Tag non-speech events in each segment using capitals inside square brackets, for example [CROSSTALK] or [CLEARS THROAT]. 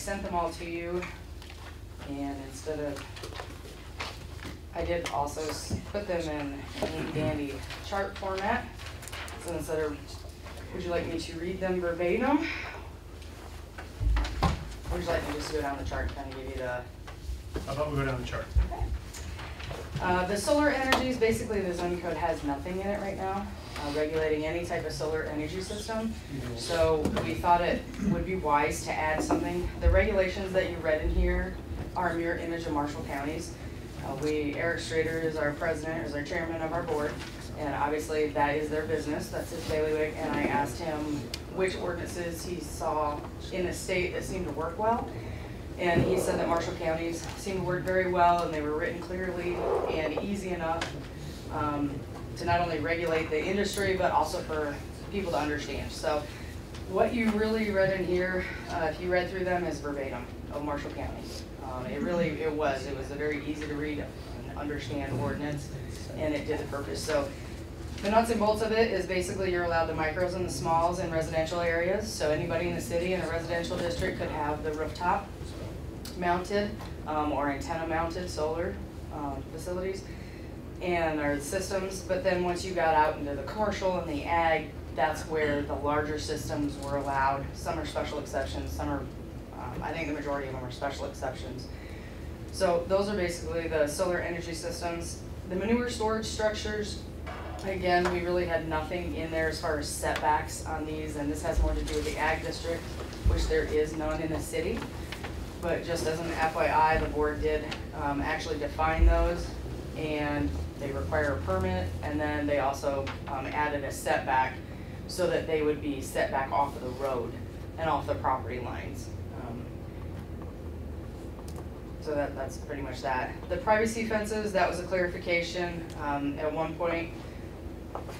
sent them all to you. And instead of, I did also put them in a handy dandy chart format. So instead of, would you like me to read them verbatim? Or would you like me just to go down the chart and kind of give you the How about we go down the chart? uh, the solar energies, basically the zoning code has nothing in it right now, uh, regulating any type of solar energy system. So we thought it would be wise to add something. The regulations that you read in here are a mirror image of Marshall counties. Uh, we, Eric Strader is our president, is our chairman of our board, and obviously that is their business, that's his bailiwick. And I asked him which ordinances he saw in the state that seemed to work well. And he said that Marshall counties seemed to work very well and they were written clearly and easy enough um, to not only regulate the industry, but also for people to understand. So what you really read in here, uh, if you read through them, is verbatim of Marshall County. Um, It really, it was, it was a very easy to read and understand ordinance, and it did the purpose. So the nuts and bolts of it is basically you're allowed the micros and the smalls in residential areas. So anybody in the city in a residential district could have the rooftop mounted um, or antenna mounted solar um, facilities and our systems. But then once you got out into the commercial and the ag, that's where the larger systems were allowed. Some are special exceptions, some are, um, I think the majority of them are special exceptions. So those are basically the solar energy systems. The manure storage structures, again, we really had nothing in there as far as setbacks on these, and this has more to do with the ag district, which there is none in the city. But just as an FYI, the board did um, actually define those, and they require a permit, and then they also um, added a setback so that they would be set back off of the road and off the property lines. Um, So that, that's pretty much that. The privacy fences, that was a clarification. Um, At one point,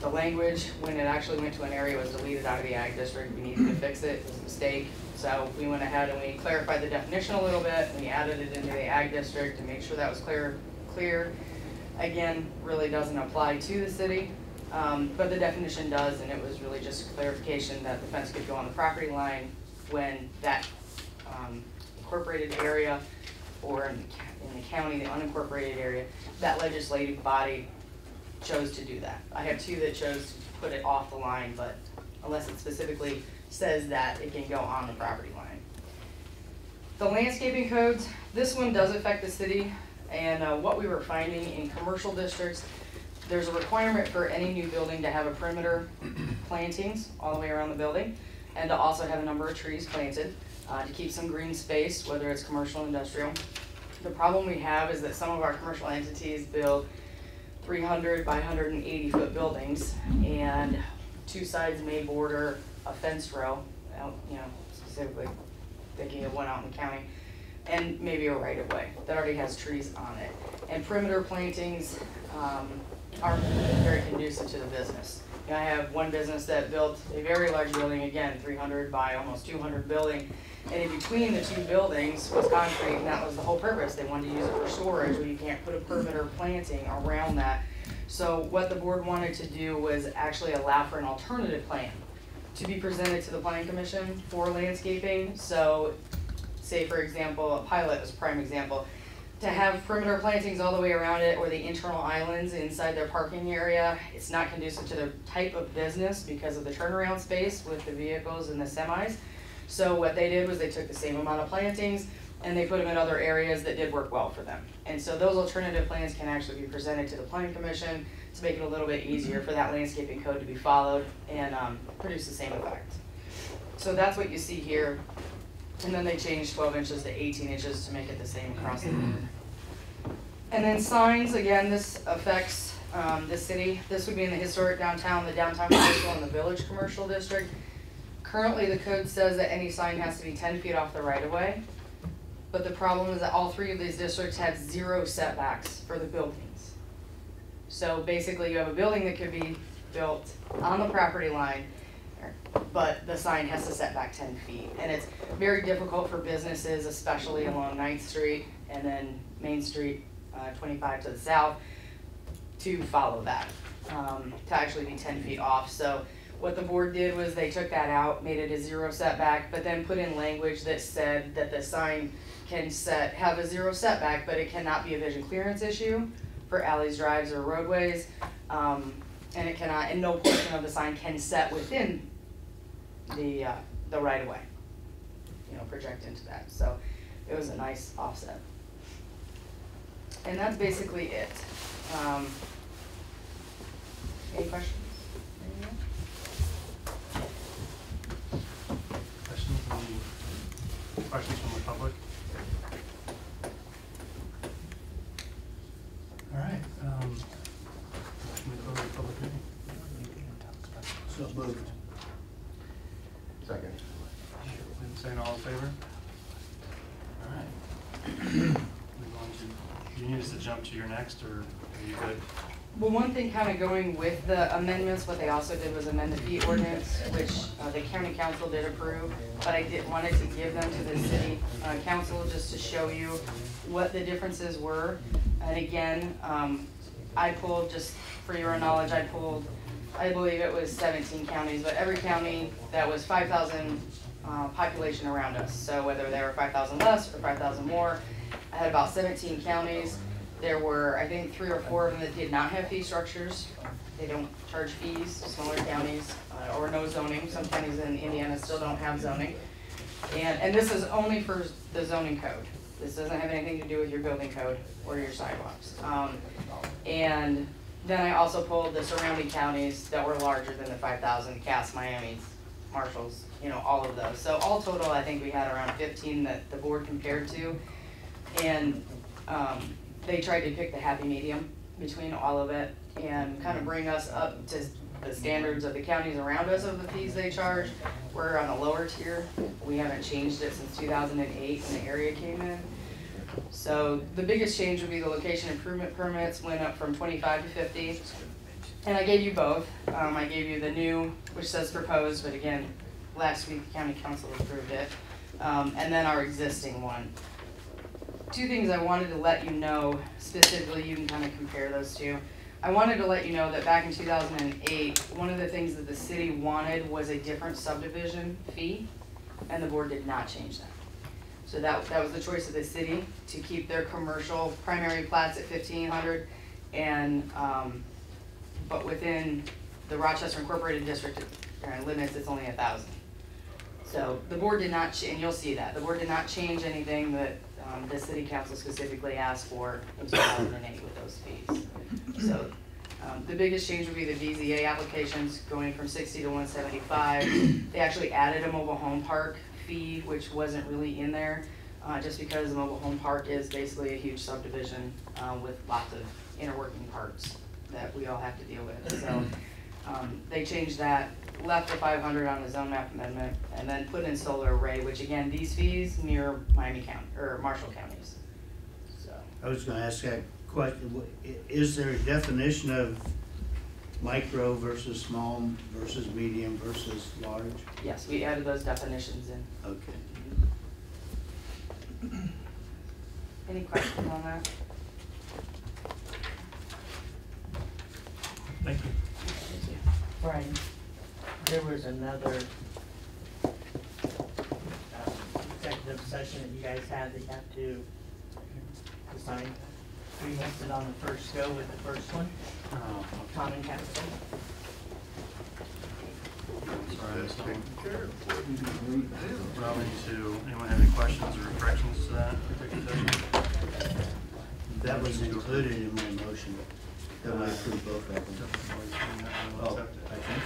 the language, when it actually went to an area, was deleted out of the ag district. We needed to fix it, it was a mistake. So we went ahead and we clarified the definition a little bit, we added it into the ag district to make sure that was clear, clear. Again, really doesn't apply to the city, um, but the definition does, and it was really just clarification that the fence could go on the property line when that um, incorporated area or in the in the county, the unincorporated area, that legislative body chose to do that. I have two that chose to put it off the line, but unless it specifically says that, it can go on the property line. The landscaping codes, this one does affect the city, and uh, what we were finding in commercial districts, there's a requirement for any new building to have a perimeter plantings all the way around the building, and to also have a number of trees planted, uh, to keep some green space, whether it's commercial, or industrial. The problem we have is that some of our commercial entities build three hundred by hundred and eighty foot buildings, and two sides may border a fence row, you know, specifically thinking of one out in the county, and maybe a right of way that already has trees on it. And perimeter plantings, um, aren't very conducive to the business. Know, I have one business that built a very large building, again, three hundred by almost two hundred building, and in between the two buildings was concrete, and that was the whole purpose, they wanted to use it for storage, where you can't put a perimeter planting around that. So what the board wanted to do was actually allow for an alternative plan to be presented to the planning commission for landscaping, so say for example, a pilot is a prime example, to have perimeter plantings all the way around it or the internal islands inside their parking area, it's not conducive to their type of business because of the turnaround space with the vehicles and the semis. So what they did was they took the same amount of plantings and they put them in other areas that did work well for them. And so those alternative plans can actually be presented to the planning commission to make it a little bit easier for that landscaping code to be followed and, um, produce the same effect. So that's what you see here. And then they changed twelve inches to eighteen inches to make it the same across the board. And then signs, again, this affects, um, the city. This would be in the historic downtown, the downtown commercial, and the village commercial district. Currently, the code says that any sign has to be ten feet off the right of way. But the problem is that all three of these districts have zero setbacks for the buildings. So basically, you have a building that could be built on the property line, but the sign has to set back ten feet. And it's very difficult for businesses, especially along Ninth Street and then Main Street, uh, twenty-five to the south, to follow that, um, to actually be ten feet off. So what the board did was they took that out, made it a zero setback, but then put in language that said that the sign can set, have a zero setback, but it cannot be a vision clearance issue for alleys, drives, or roadways. Um, and it cannot, and no portion of the sign can set within the, uh, the right of way. You know, project into that, so it was a nice offset. And that's basically it. Um, any questions? Anyone? Questions from, the- questions from the public? All right, um, motion to close the public hearing. So moved. Second. And saying all in favor? All right. Move on to, do you need us to jump to your next, or are you good? Well, one thing kind of going with the amendments, what they also did was amend the fee ordinance, which uh, the county council did approve, but I did, wanted to give them to the city uh, council just to show you what the differences were. And again, um, I pulled, just for your knowledge, I pulled, I believe it was seventeen counties, but every county that was five thousand uh, population around us. So whether they were five thousand less or five thousand more, I had about seventeen counties. There were, I think, three or four of them that did not have fee structures. They don't charge fees, smaller counties, uh, or no zoning. Some counties in Indiana still don't have zoning. And, and this is only for the zoning code. This doesn't have anything to do with your building code or your sidewalks. Um, and then I also pulled the surrounding counties that were larger than the five thousand, Cass, Miami's, Marshalls, you know, all of those. So all total, I think we had around fifteen that the board compared to. And, um, they tried to pick the happy medium between all of it and kind of bring us up to the standards of the counties around us of the fees they charge. We're on a lower tier. We haven't changed it since two thousand and eight when the area came in. So the biggest change would be the location improvement permits went up from twenty-five to fifty. And I gave you both. Um, I gave you the new, which says proposed, but again, last week the county council approved it. Um, and then our existing one. Two things I wanted to let you know specifically, you can kind of compare those two. I wanted to let you know that back in two thousand and eight, one of the things that the city wanted was a different subdivision fee, and the board did not change that. So that, that was the choice of the city, to keep their commercial primary plats at fifteen hundred, and, um, but within the Rochester Incorporated District limits, it's only a thousand. So the board did not, and you'll see that, the board did not change anything that, um, the city council specifically asked for in two thousand and eight with those fees. So, um, the biggest change would be the BZA applications going from sixty to one seventy-five. They actually added a mobile home park fee, which wasn't really in there, uh, just because the mobile home park is basically a huge subdivision, uh, with lots of interworking parts that we all have to deal with, so. Um, they changed that, left the five hundred on the zone map amendment, and then put in solar array, which again, these fees mirror Miami County, or Marshall counties, so. I was gonna ask that question, is there a definition of micro versus small versus medium versus large? Yes, we added those definitions in. Okay. Any questions on that? Thank you. Brian, there was another um, executive session that you guys had that you have to to sign. We listed on the first go with the first one, Oh, common capital. okay. Sorry, I missed that one. Well, we need to, anyone have any questions or corrections to that executive session? That was included in my motion, that we approve both of them. Oh, I think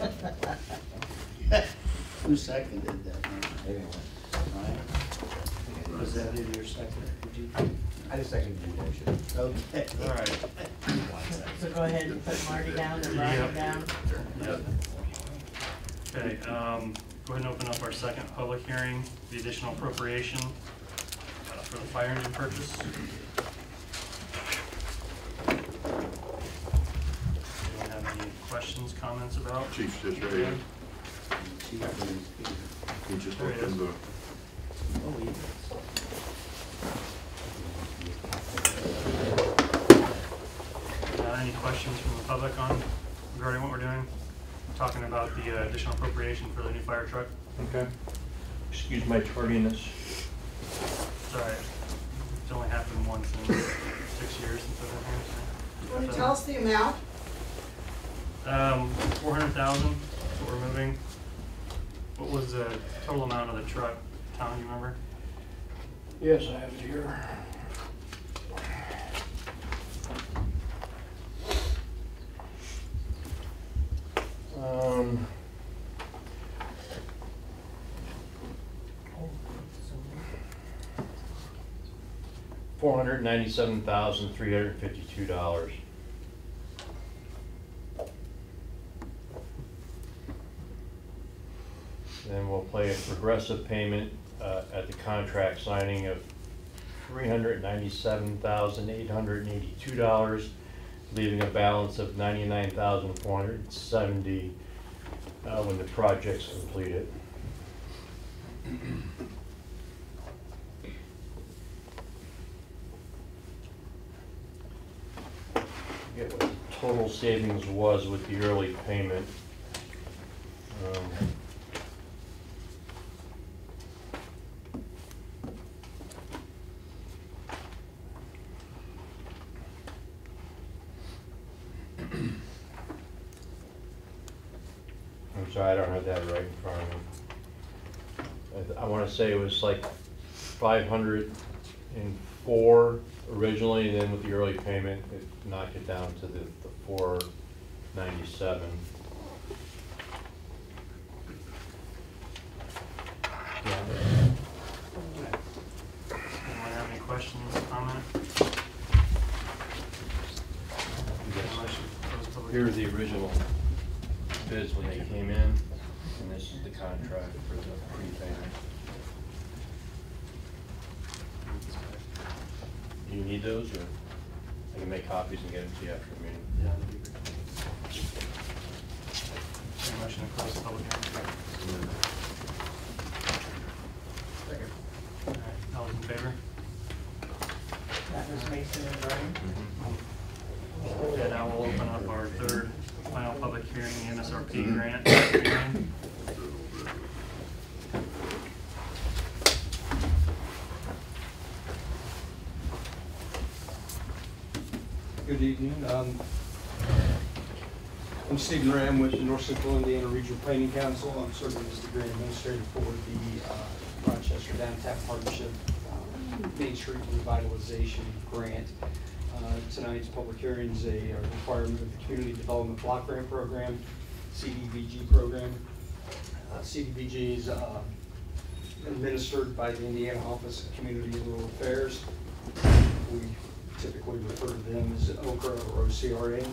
it was. [LAUGHS] Who seconded that? Anyway, Ryan? Was that in your second? Did you? I just seconded your motion. Okay. All right. So go ahead and put Marty down and Ronnie Yep. down. Yep. Okay, um, go ahead and open up our second public hearing, the additional appropriation uh, for the fire engine purchase. Anyone have any questions, comments about? Chief's just ready. Chief is- He just There he opened the, Oh, he is. Any questions from the public on regarding what we're doing? Talking about the uh, additional appropriation for the new fire truck. Okay. Excuse my tardiness. It's all right. It's only happened once in six years since I've been here. so- Will you tell us the amount? Um, four hundred thousand, what we're moving. What was the total amount of the truck, Tom, you remember? Yes, I have it here. Um. Four hundred ninety-seven thousand, three hundred fifty-two dollars. Then we'll play a progressive payment uh, at the contract signing of three hundred ninety-seven thousand eight hundred eighty-two dollars, leaving a balance of ninety-nine thousand four hundred and seventy uh, when the project's completed. Forget what the total savings was with the early payment. Um, it's like 504 originally, and then with the early payment, it knocked it down to the, the 497. Need those, or I can make copies and get them to you after the meeting? Yeah, that'd be great. Any motion to close the public hearing? All right, all those in favor? That was Mason and Brian. Yeah, now we'll open up our third final public hearing, the MSRP grant. hearing. Good evening. Um, I'm Stephen Ram with the North Central Indiana Regional Planning Council. I'm serving as the grant administrator for the uh, Rochester Downtown Partnership uh, Main Street Revitalization Grant. Uh, Tonight's public hearing is a uh, requirement of the Community Development Block Grant Program, CDBG program. Uh, CDBG is uh, administered by the Indiana Office of Community and Rural Affairs. We typically refer to them as OCRA or OCRA.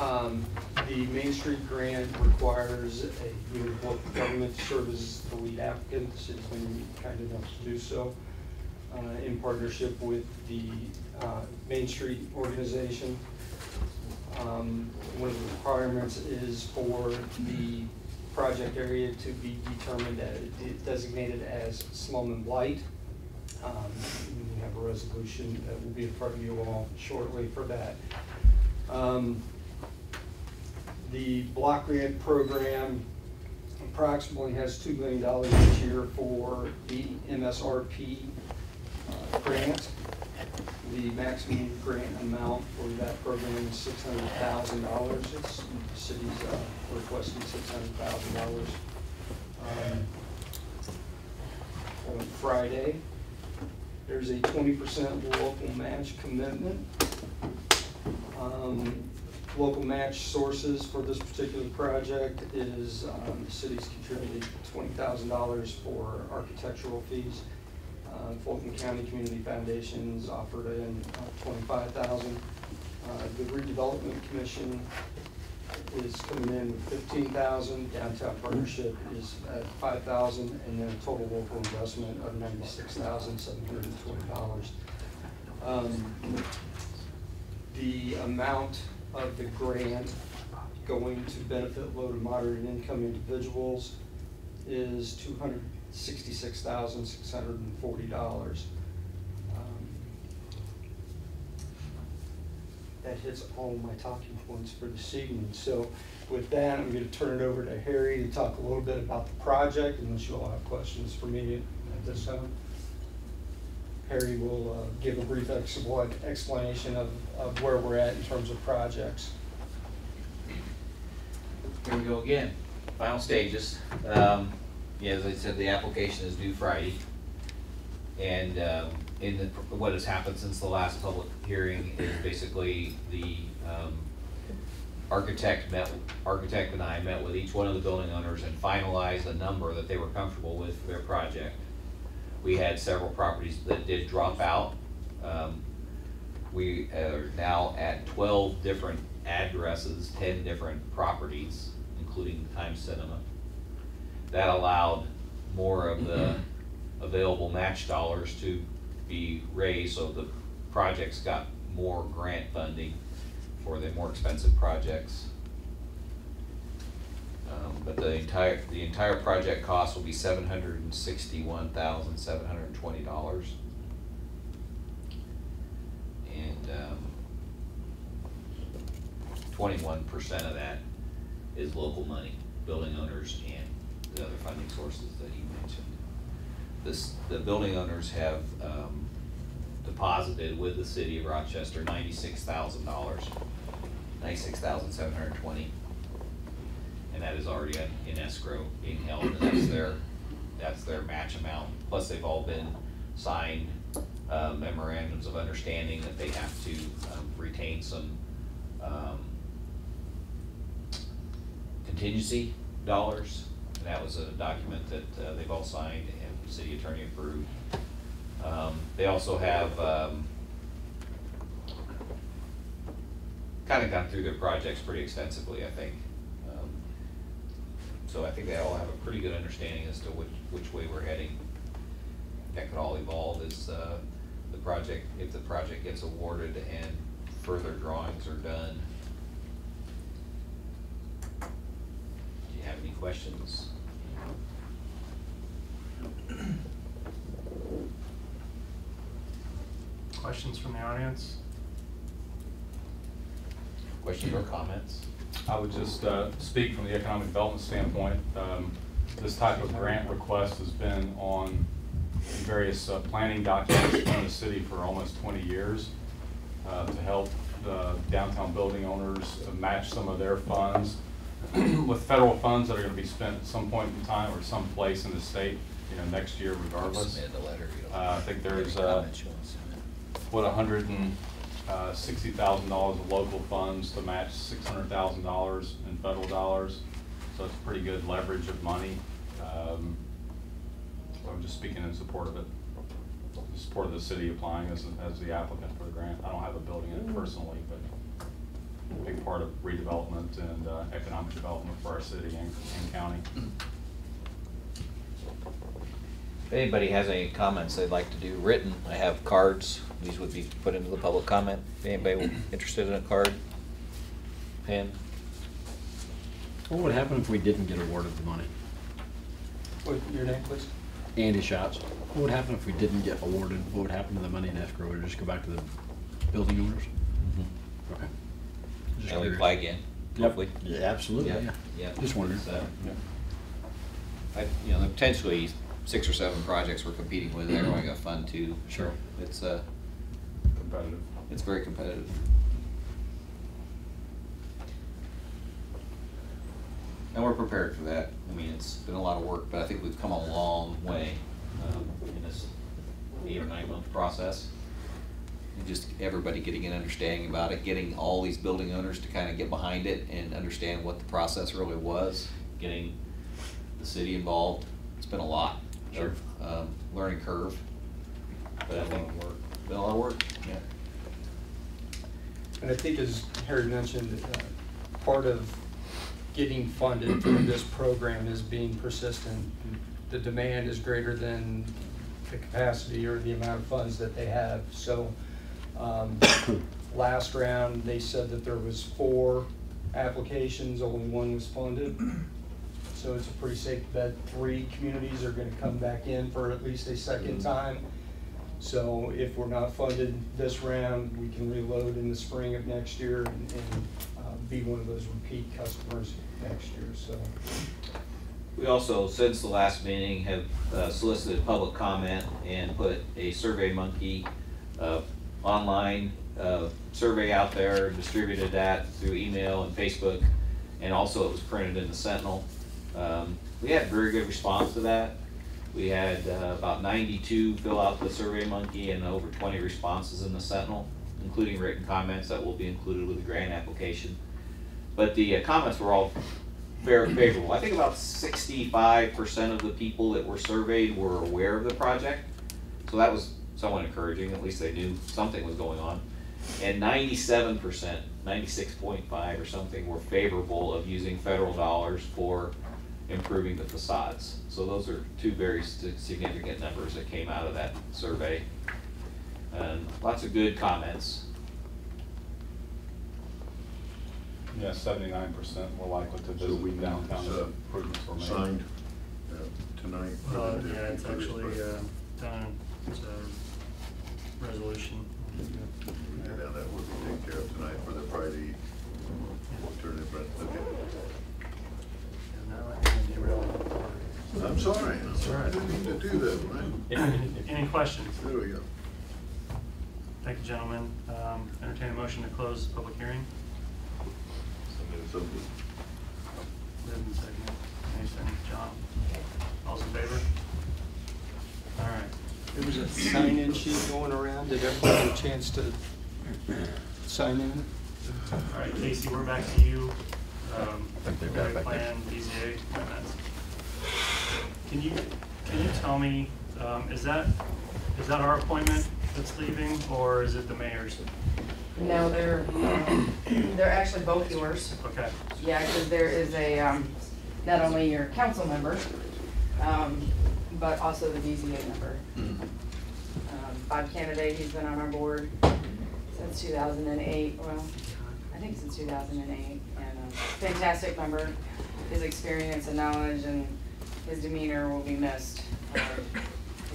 Um, The Main Street grant requires a local government to serve as the lead applicant. The city's been kind enough to do so uh, in partnership with the uh, Main Street organization. Um, One of the requirements is for the project area to be determined, as- designated as slum and blight. Um, We have a resolution that will be in front of you all shortly for that. Um, The block grant program approximately has $2 million each year for the MSRP uh, grant. The maximum grant amount for that program is six hundred thousand dollars. It's, the city's uh, requesting six hundred thousand dollars. On Friday, there's a twenty percent local match commitment. Um, Local match sources for this particular project is, um, the city's contributed twenty thousand dollars for architectural fees. Uh, Fulton County Community Foundations offered in uh, twenty-five thousand. Uh, The redevelopment commission is coming in with fifteen thousand, downtown partnership is at five thousand, and then a total local investment of ninety-six thousand, seven hundred and twenty dollars. Um, The amount of the grant going to benefit low to moderate income individuals is two hundred sixty-six thousand, six hundred and forty dollars. That hits all my talking points for this evening. So with that, I'm gonna turn it over to Harry to talk a little bit about the project, unless you all have questions for me at this time. Harry will uh, give a brief expla- explanation of, of where we're at in terms of projects. Here we go again, final stages. Um, yeah, as I said, the application is due Friday. And, um, in the, what has happened since the last public hearing is basically the, um, architect met, architect and I met with each one of the building owners and finalized a number that they were comfortable with for their project. We had several properties that did drop out. Um, we are now at twelve different addresses, ten different properties, including the Times Cinema. That allowed more of the [CLEARS THROAT] available match dollars to be raised, so the projects got more grant funding for the more expensive projects. Um, but the entire, the entire project cost will be seven hundred and sixty-one thousand, seven hundred and twenty dollars. And, um, twenty-one percent of that is local money, building owners and the other funding sources that he mentioned. The building owners have, um, deposited with the city of Rochester ninety-six thousand dollars, ninety-six thousand seven hundred and twenty. And that is already in- escrow being held, and that's their, that's their match amount. Plus, they've all been signed uh, memorandums of understanding that they have to um, retain some um, contingency dollars. And that was a document that uh, they've all signed city attorney approved. Um, They also have um, kind of gone through their projects pretty extensively, I think. Um, So I think they all have a pretty good understanding as to which, which way we're heading. That could all evolve as uh, the project, if the project gets awarded and further drawings are done. Do you have any questions? [CLEARS THROAT] Questions from the audience? Questions or comments? I would just uh, speak from the economic development standpoint. Um, This type of grant request has been on various uh, planning documents in the city for almost 20 years uh, to help the downtown building owners match some of their funds [CLEARS THROAT] with federal funds that are going to be spent at some point in time or some place in the state, you know, next year regardless. Submit the letter. you don't- Uh, I think there's, Any uh, comments you want submit? what, a hundred and uh, sixty thousand dollars of local funds to match six hundred thousand dollars in federal dollars. So it's pretty good leverage of money. Um, So I'm just speaking in support of it, in support of the city applying as, as the applicant for the grant. I don't have a building in it personally, but a big part of redevelopment and uh, economic development for our city and, and county. If anybody has any comments they'd like to do written, I have cards. These would be put into the public comment. If Anybody interested in a card? Pen? What would happen if we didn't get awarded the money? What, your name, please? Andy Schatz, what would happen if we didn't get awarded? What would happen to the money in escrow? Would it just go back to the building owners? Mm-hmm. Okay. Just And we curious. apply again, Yep. hopefully. Yeah, absolutely, yeah. Yeah. Just wondering. So, I, you know, potentially, six or seven projects we're competing with, everyone got fun too. Sure. It's, uh, Competitive. it's very competitive. And we're prepared for that. I mean, it's been a lot of work, but I think we've come a long way, um, in this eight or nine month process. And just everybody getting an understanding about it, getting all these building owners to kind of get behind it and understand what the process really was, getting the city involved. It's been a lot Sure. of, um, learning curve. But I Been a lot think, of work. been a lot of work, yeah. And I think as Harry mentioned, uh, part of getting funded through this program is being persistent. The demand is greater than the capacity or the amount of funds that they have. So um, [COUGHS] last round, they said that there was four applications, only one was funded. So it's a pretty safe bet three communities are gonna come back in for at least a second time. So if we're not funded this round, we can reload in the spring of next year and, and uh, be one of those repeat customers next year, so. We also, since the last meeting, have uh, solicited public comment and put a Survey Monkey uh, online uh, survey out there, distributed that through email and Facebook, and also it was printed in the Sentinel. Um, We had very good response to that. We had uh, about ninety-two fill out the Survey Monkey and over twenty responses in the Sentinel, including written comments that will be included with the grant application. But the uh, comments were all very favorable. I think about sixty-five percent of the people that were surveyed were aware of the project. So that was somewhat encouraging, at least they knew something was going on. And ninety-seven percent, ninety-six point five or something were favorable of using federal dollars for improving the facades. So those are two very significant numbers that came out of that survey. And lots of good comments. Yeah, seventy-nine percent were likely to So we visit need downtown this, if uh, improvements were made. signed uh, tonight. Well, yeah, it's actually, uh, done, it's a resolution. Yeah, that would be taken care of tonight for the Friday, turn it, okay. And now I can derail it. I'm sorry, It's all right. I didn't mean to do that, right? Any any questions? There we go. Thank you, gentlemen. Um, Entertain a motion to close the public hearing. So, Liv and second. Mason, John. All's in favor? All right. There was a sign-in sheet going around. Did everyone get a chance to sign in? All right, Casey, we're back to you. Um, I think they've got it area back there. Plan, BZA, comments. Can you, can you tell me, um, is that, is that our appointment that's leaving, or is it the mayor's? No, they're, um, [CLEARS THROAT] they're actually both yours. Okay, Yeah, because there is a, um, not only your council member, um, but also the BZA member. Um, Bob Kennedy, he's been on our board since two thousand and eight, well, I think since two thousand and eight, and um fantastic member. His experience and knowledge and his demeanor will be missed, um,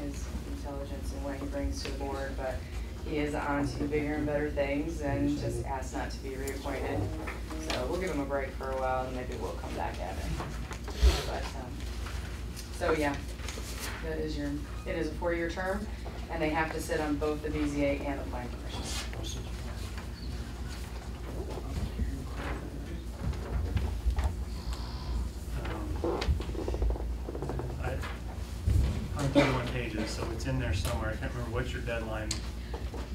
his intelligence and what he brings to the board, but he is on to bigger and better things and just asked not to be reappointed. So we'll give him a break for a while and maybe we'll come back at it. But, um, so yeah, that is your, it is a four-year term and they have to sit on both the BZA and the planning commission. Um, hundred thirty-one pages, so it's in there somewhere. I can't remember what's your deadline.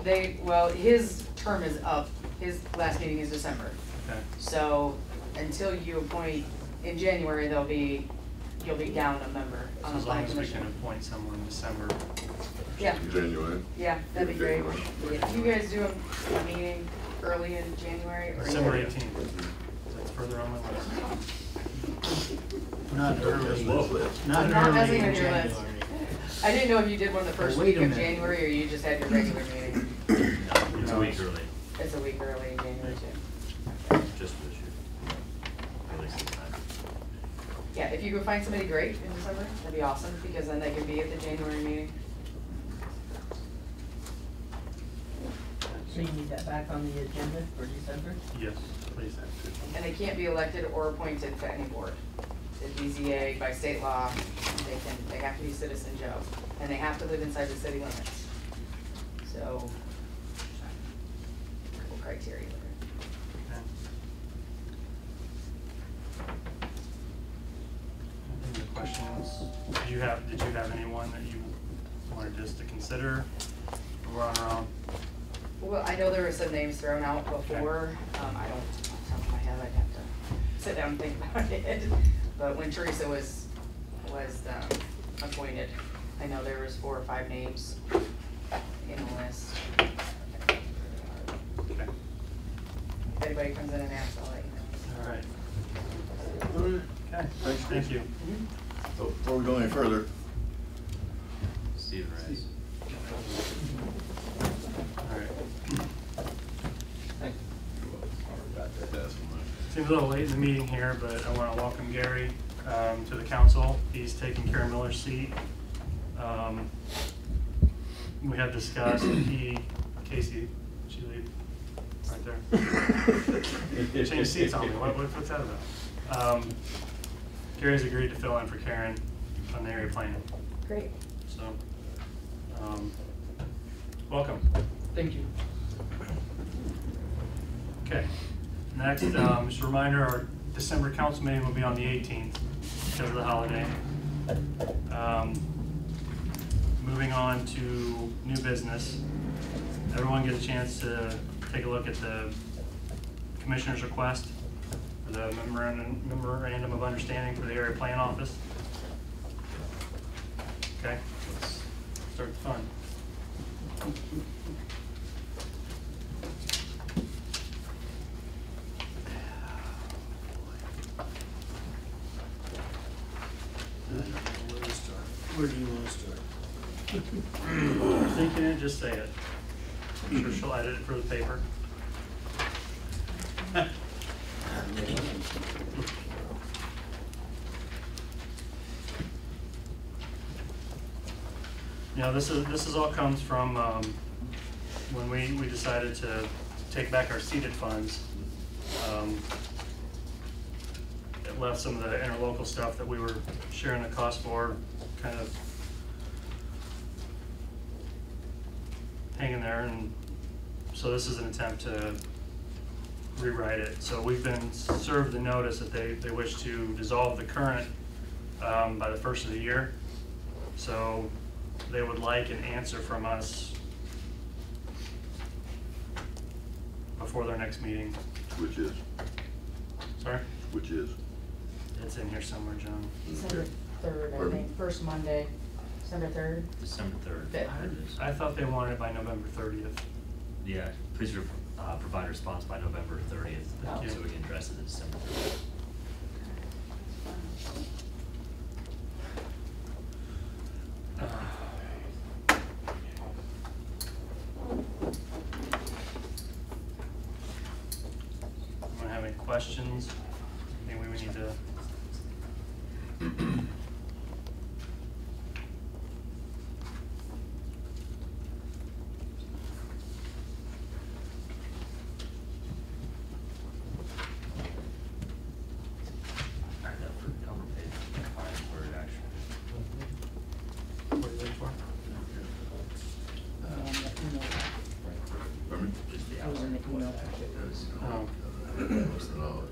They, well, his term is up, his last meeting is December. Okay, So until you appoint, in January, there'll be, you'll be down a member so on the as long as we can appoint someone in December. Yeah, Genuine. yeah, that'd be great. Yeah, You guys do a, a meeting early in January or? December eighteenth, that's further on my list. Not early, not Not early messing in your list. January. I didn't know if you did one the first Wait week a of minute. January or you just had your regular meeting. It's a week early, It's a week early in January too. just this year. At least time. Yeah, if you could find somebody great in December, that'd be awesome, because then they could be at the January meeting. So you need that back on the agenda for December? Yes, please. And they can't be elected or appointed to any board. The BZA by state law, they can, they have to be citizen Joe, and they have to live inside the city limits. So, couple criteria there. Okay. Any other questions? Did you have, did you have anyone that you wanted us to consider? We're on our own. Well, I know there were some names thrown out before, um, I don't, off the top of my head, I'd have to sit down and think about it. But when Teresa was, was, um, appointed, I know there was four or five names in the list. If anybody comes in and asks, I'll let you know. All right. Okay, thank you. So before we go any further, Steve Rice. All right. that's one. Seems a little late in the meeting here, but I want to welcome Gary um, to the council. He's taking Karen Miller's seat. Um, We have discussed, he, Casey, she leave, right there. [LAUGHS] Change seats on me, what, what- what's that about? Um, Gary's agreed to fill in for Karen on the area plan, Great. so, um, welcome. Thank you. Okay, next, um, just a reminder, our December council meeting will be on the eighteenth, because of the holiday. Um, Moving on to new business. Everyone get a chance to take a look at the commissioner's request for the memorandum, memorandum of understanding for the area plan office. Okay, let's start the fun. Where do you wanna start? Thinking it, just say it. I'm sure she'll edit it for the paper. now this is, this is all comes from, um, when we, we decided to take back our seeded funds. Um, It left some of the interlocal stuff that we were sharing the cost for, kind of there, and so this is an attempt to rewrite it. So we've been served the notice that they, they wish to dissolve the current um, by the first of the year. So they would like an answer from us before their next meeting. Which is, Sorry? which is, It's in here somewhere, John. December third, I Pardon? think, first Monday, December third. December third. Fifth. I thought they wanted it by November thirtieth. Yeah, please re- uh, provide a response by November thirtieth, so we can address it in December thirtieth. Anyone have any questions? Maybe we need to. All right, that for, cover page, fine, for it actually. What are you looking for? remember? Just the I was in the outline. email packet. Oh. No.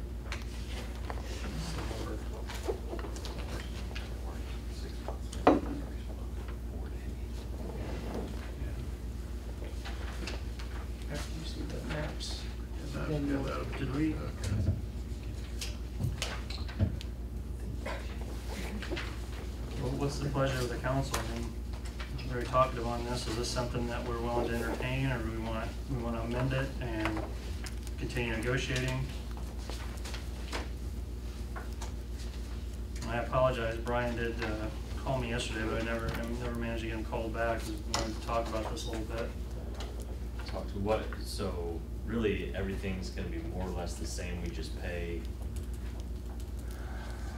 After you see the maps. That- Then yeah, you'll- that'll be Did we- nice, okay. Well, what's the pleasure of the council? I mean, very talkative on this. Is this something that we're willing to entertain, or we want, we want to amend it and continue negotiating? I apologize, Brian did uh, call me yesterday, but I never, I never managed to get him called back, we wanted to talk about this a little bit. Talk to what, so really, everything's gonna be more or less the same, we just pay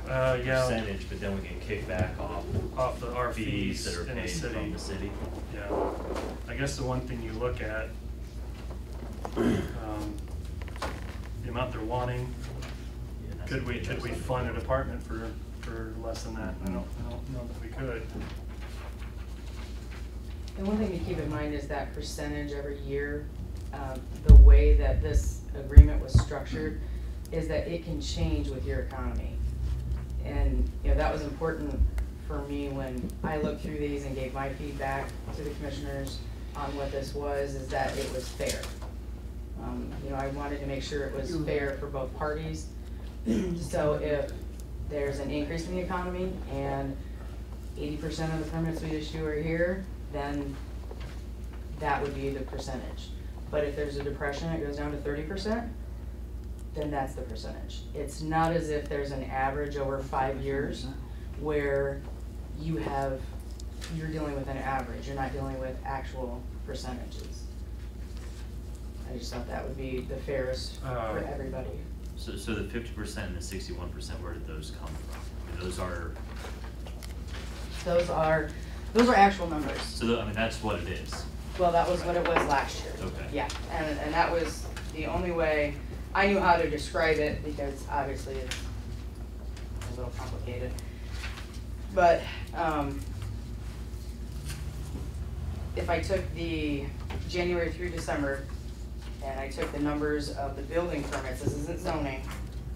Uh, yeah, percentage, but then we get kicked back off off the, our fees fees that are in the paid city. from the city. Yeah, I guess the one thing you look at, um, the amount they're wanting, Yeah, that's could we, could we it is. fund an apartment for, for for less than that, I don't, I don't know that we could. And one thing to keep in mind is that percentage every year, um, the way that this agreement was structured is that it can change with your economy. And, you know, that was important for me when I looked through these and gave my feedback to the commissioners on what this was, is that it was fair. Um, you know, I wanted to make sure it was fair for both parties. [CLEARS THROAT] So if there's an increase in the economy and eighty percent of the permits we issue are here, then that would be the percentage. But if there's a depression, it goes down to thirty percent, then that's the percentage. It's not as if there's an average over five years where you have, you're dealing with an average, you're not dealing with actual percentages. I just thought that would be the fairest for Uh, everybody. So, so the fifty percent and the sixty-one percent, where did those come from? I mean, Those are, Those are, those are actual numbers. so tho- I mean, that's what it is. Well, that was what it was last year. Okay. Yeah, and, and that was the only way I knew how to describe it, because obviously it's a little complicated. But, um, if I took the January through December, and I took the numbers of the building permits, this isn't zoning,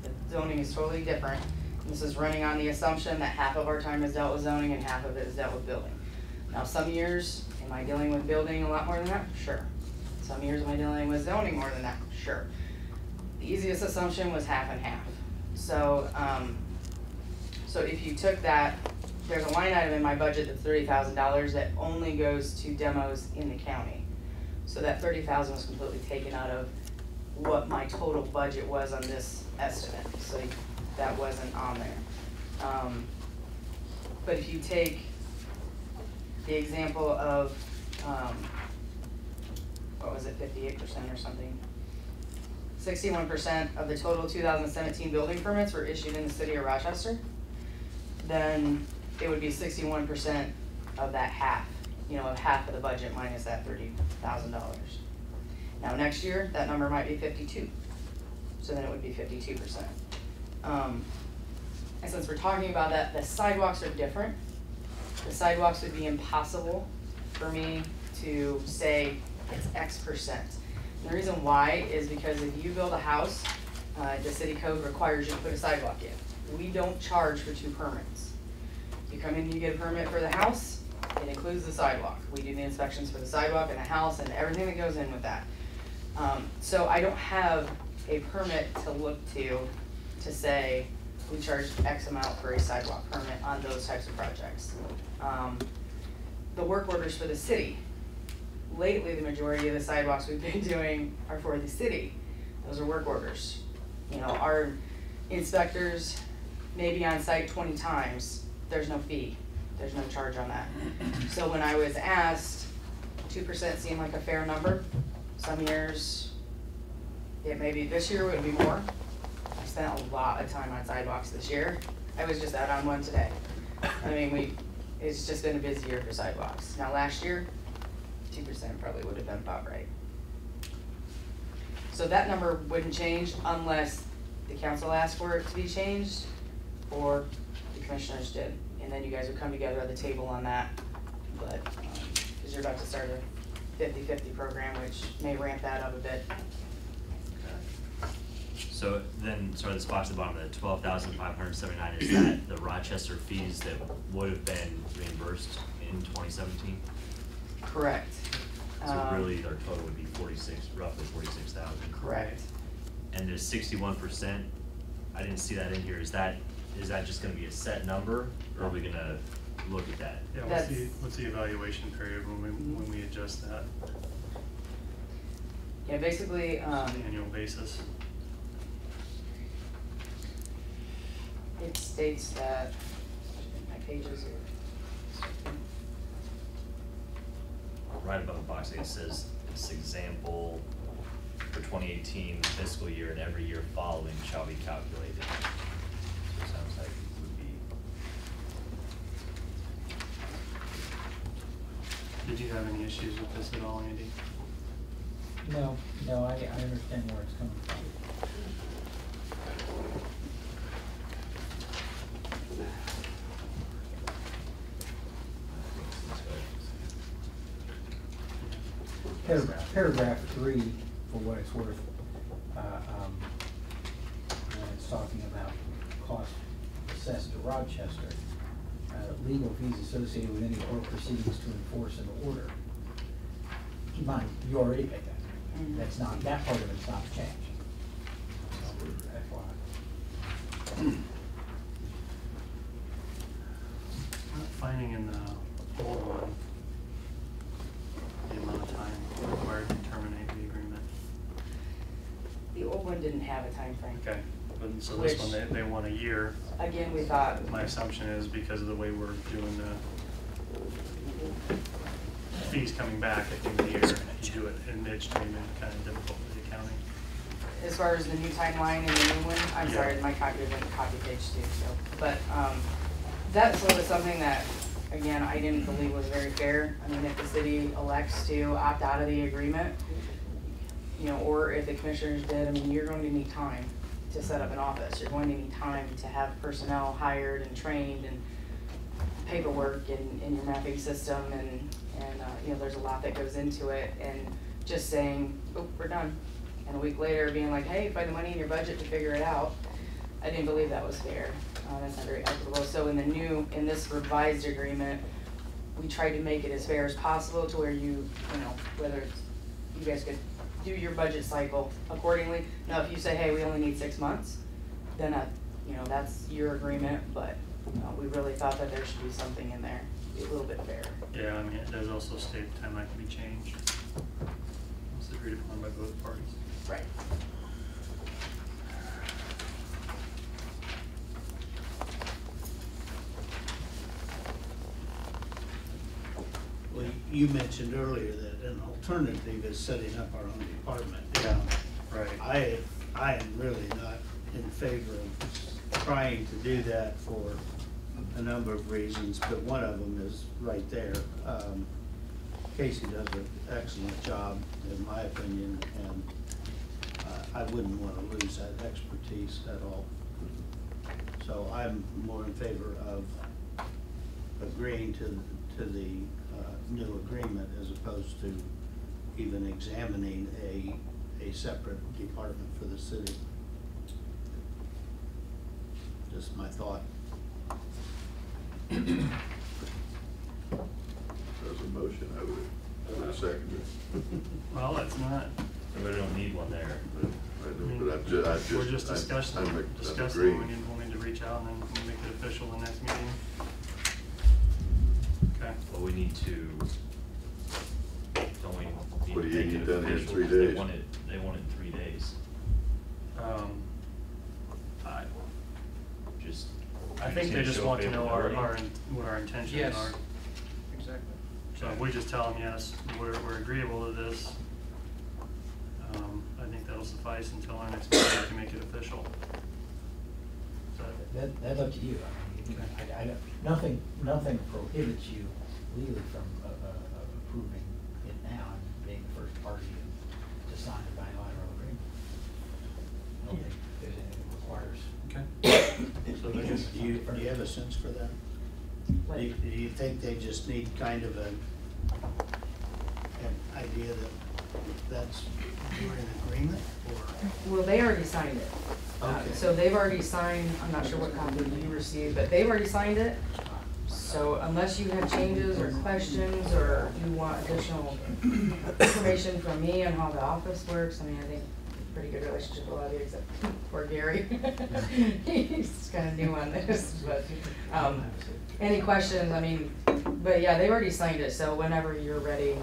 the zoning is totally different. This is running on the assumption that half of our time is dealt with zoning and half of it is dealt with building. Now, some years, am I dealing with building a lot more than that? Sure. Some years, am I dealing with zoning more than that? Sure. The easiest assumption was half and half. So, um, so if you took that, there's a line item in my budget that's thirty thousand dollars that only goes to demos in the county. So that thirty thousand was completely taken out of what my total budget was on this estimate, so that wasn't on there. Um, but if you take the example of, um, what was it, fifty-eight percent or something? Sixty-one percent of the total two thousand seventeen building permits were issued in the city of Rochester. Then it would be sixty-one percent of that half, you know, of half of the budget minus that thirty thousand dollars. Now, next year, that number might be fifty-two, so then it would be fifty-two percent. Um, and since we're talking about that, the sidewalks are different. The sidewalks would be impossible for me to say it's X percent. The reason why is because if you build a house, uh, the city code requires you to put a sidewalk in. We don't charge for two permits. You come in, you get a permit for the house, it includes the sidewalk. We do the inspections for the sidewalk and the house and everything that goes in with that. Um, so I don't have a permit to look to, to say, we charge X amount for a sidewalk permit on those types of projects. Um, the work orders for the city, lately, the majority of the sidewalks we've been [LAUGHS] doing are for the city. Those are work orders. You know, our inspectors may be on site twenty times, there's no fee, there's no charge on that. So when I was asked, two percent seemed like a fair number. Some years, it may be, this year would be more. I spent a lot of time on sidewalks this year. I was just out on one today. I mean, we, it's just been a busy year for sidewalks. Now, last year, two percent probably would have been about right. So that number wouldn't change unless the council asked for it to be changed or the commissioners did. And then you guys would come together at the table on that. But, um, cause you're about to start a 50-50 program, which may ramp that up a bit. So then, sorry, the spot at the bottom, of the twelve thousand five hundred seventy-nine, is that the Rochester fees that would have been reimbursed in twenty seventeen? Correct. So Um, really, their total would be forty-six, roughly forty-six thousand. Correct. And there's sixty-one percent, I didn't see that in here, is that, is that just gonna be a set number, or are we gonna look at that? Yeah, what's the, That's- what's the evaluation period when we, when we adjust that Yeah, basically, um, on an annual basis? it states that, my pages are. Right above the box, it says, this example for twenty eighteen fiscal year and every year following shall be calculated. So it sounds like it would be Did you have any issues with this at all, Andy? No, no, I, I understand where it's coming from. Paragraph, three, for what it's worth, uh, um, when it's talking about cost assessed to Rochester, uh, legal fees associated with any court proceedings to enforce an order. Keep in mind, you already paid that. Mhm. That's not, that part of it's not changed. So, FYI. Not finding in the old one the amount of time required to terminate the agreement. The old one didn't have a time frame. Okay, so this one, they, they want a year. Again, we thought, My assumption is because of the way we're doing the fees coming back at the end of the year, you do it in midstream and kind of difficult with the accounting. as far as the new timeline and the new one, I'm Yeah. sorry, my copy didn't copy page two, so, but, um, that sort of something that, again, I didn't believe was very fair. I mean, if the city elects to opt out of the agreement, you know, or if the commissioners did, I mean, you're going to need time to set up an office. You're going to need time to have personnel hired and trained and paperwork in, in your mapping system and, and, uh, you know, there's a lot that goes into it. And just saying, oh, we're done. And a week later being like, hey, find the money in your budget to figure it out. I didn't believe that was fair. Uh, that's not very equitable. So in the new, in this revised agreement, we tried to make it as fair as possible to where you, you know, whether you guys could do your budget cycle accordingly. Now, if you say, hey, we only need six months, then, uh, you know, that's your agreement, but, uh, we really thought that there should be something in there, be a little bit fair. Yeah, I mean, there's also state the timeline can be changed. It's agreed upon by both parties. Right. Well, you mentioned earlier that an alternative is setting up our own department. Yeah, right. I, I am really not in favor of trying to do that for a number of reasons, but one of them is right there. Um, Casey does an excellent job, in my opinion, and uh, I wouldn't want to lose that expertise at all. So I'm more in favor of agreeing to, to the new agreement as opposed to even examining a, a separate department for the city. Just my thought. There's a motion, I would, I would second it. Well, it's not, And we don't need one there. But I know, but I'm ju, I just. we're just I- discussing, I'm ag- I'm discussing, agreeing. we need, we'll need to reach out and then we'll make it official the next meeting. Okay. Well, we need to, don't we need What do to you make need it done in official? three 'Cause They days? want it, they want it in three days, Um, I, just. I think they just want to know our, our, in- what our intentions Yes. are. Exactly. So if we just tell them, yes, we're, we're agreeable to this, um, I think that'll suffice until our next meeting to make it official. So, That, that's up to you. I mean, you can- I, I, don't- nothing, nothing prohibits you legally from, uh, uh, approving it now and being the first party to sign a bilateral agreement. I don't think there's anything that requires. Okay. So I guess, Do you, do you have a sense for that? Do you, do you think they just need kind of a, an idea that that's, we're in agreement, or? Well, they already signed it. Uh, Okay. So they've already signed, I'm not sure what copy you received, but they've already signed it. So unless you have changes or questions, or you want additional information from me on how the office works, I mean, I think pretty good relationship with a lot of you, except poor Gary. [LAUGHS] He's kinda new on this, but, um, any questions, I mean, but yeah, they've already signed it, so whenever you're ready.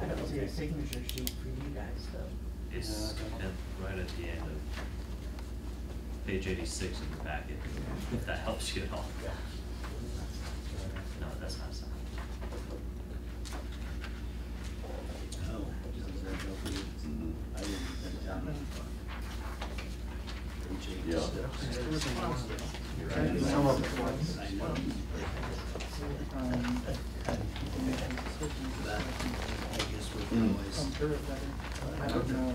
I don't see a signature sheet for you guys though. It's Yeah. at- right at the end of page eighty-six of the packet, if that helps you at all. No, that's not signed. No. I didn't think down that far. Page Yeah. eighty-six. Some of it was. I know. Um, That, I guess we can Mm. always. I don't know.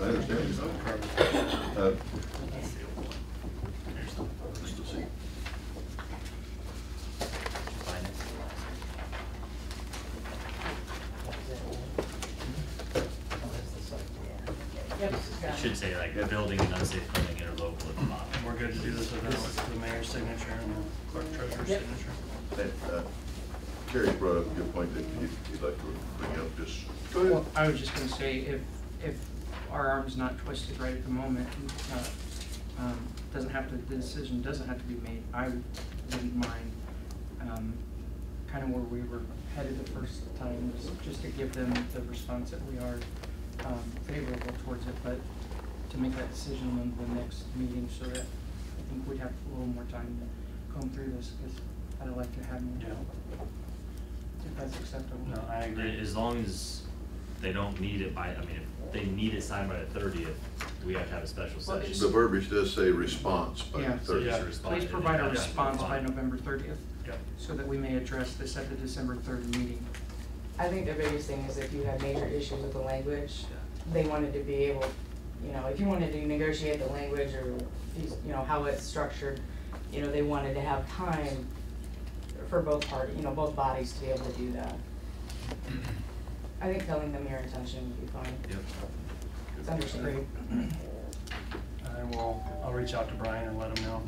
I understand, uh, There's the, just to see. did you find it? Uh, should say like building and unsafe building interlocal at the bottom. We're good to do this without the mayor's signature and the clerk treasurer's Yep. signature. And, uh, Kerry brought up a good point that he'd, he'd like to bring up, just, go Well, ahead. I was just gonna say, if, if our arm's not twisted right at the moment, uh, um, doesn't have to, the decision doesn't have to be made, I wouldn't mind, um, kind of where we were headed the first time, was just to give them the response that we are, um, favorable towards it, but to make that decision on the next meeting, so that I think we'd have a little more time to comb through this, because I'd like to have more Yeah. help. If that's acceptable. No, I agree. As long as they don't need it by, I mean, if they need it signed by the thirtieth, we have to have a special Well, session. The verbiage does say response by Yeah. the So thirty. just respond. Please provide a Yeah, response by fine. November thirtieth, Yep. so that we may address this at the December third meeting. I think the biggest thing is if you have major issues with the language, they wanted to be able, you know, if you wanted to negotiate the language or, you know, how it's structured, you know, they wanted to have time for both party, you know, both bodies to be able to do that. I think telling them your intention would be fine. Yep. It's understood. I will, I'll reach out to Brian and let him know.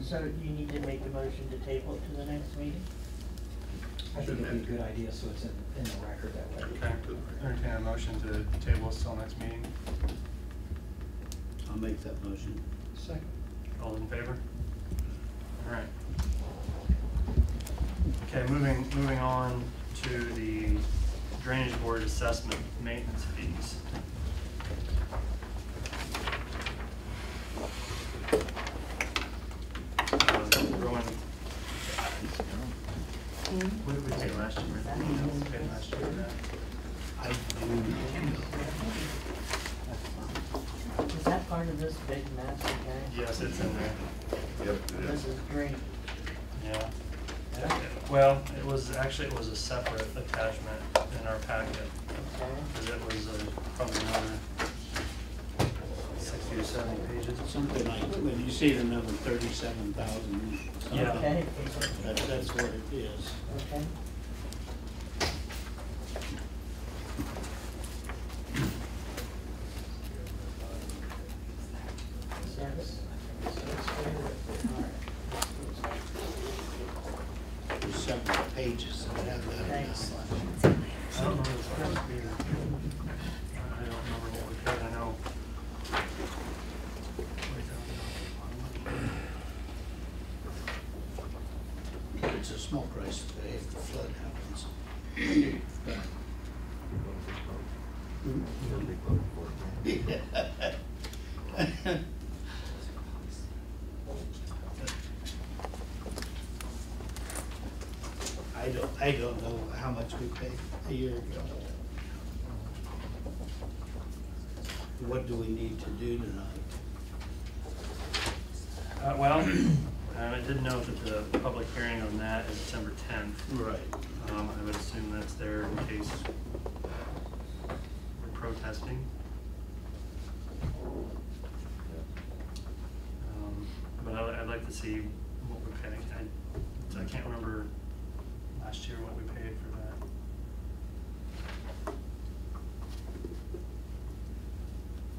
So you need to make a motion to table it to the next meeting? I think it'd be a good idea, so it's in, in the record that way. Okay, entertain a motion to table this till next meeting. I'll make that motion. Second. All in favor? All right. Okay, moving, moving on to the drainage board assessment maintenance fees. Rowan, What did we pay last year? What did we pay last year? I do, Is that part of this big master plan? Yes, it's in there, Yep, it This is. is great. yeah. Well, it was, actually, it was a separate attachment in our packet, Okay. because it was uh, probably another sixty or seventy pages. something like, when you see the number thirty-seven thousand, Yeah. Okay. that, that's what it is. Okay. Yes. There's several pages that have that. in Thanks. it. I don't remember the price either. I don't remember what we paid, I know. It's a small price to pay if the flood happens. But- I don't, I don't know how much we paid a year ago. What do we need to do tonight? Uh, well, [CLEARS THROAT] um, I didn't know that the public hearing on that is December tenth. Right. Um, I would assume that's there in case we're protesting. Um, But I'd like to see what we paid. I, I can't remember last year what we paid for that.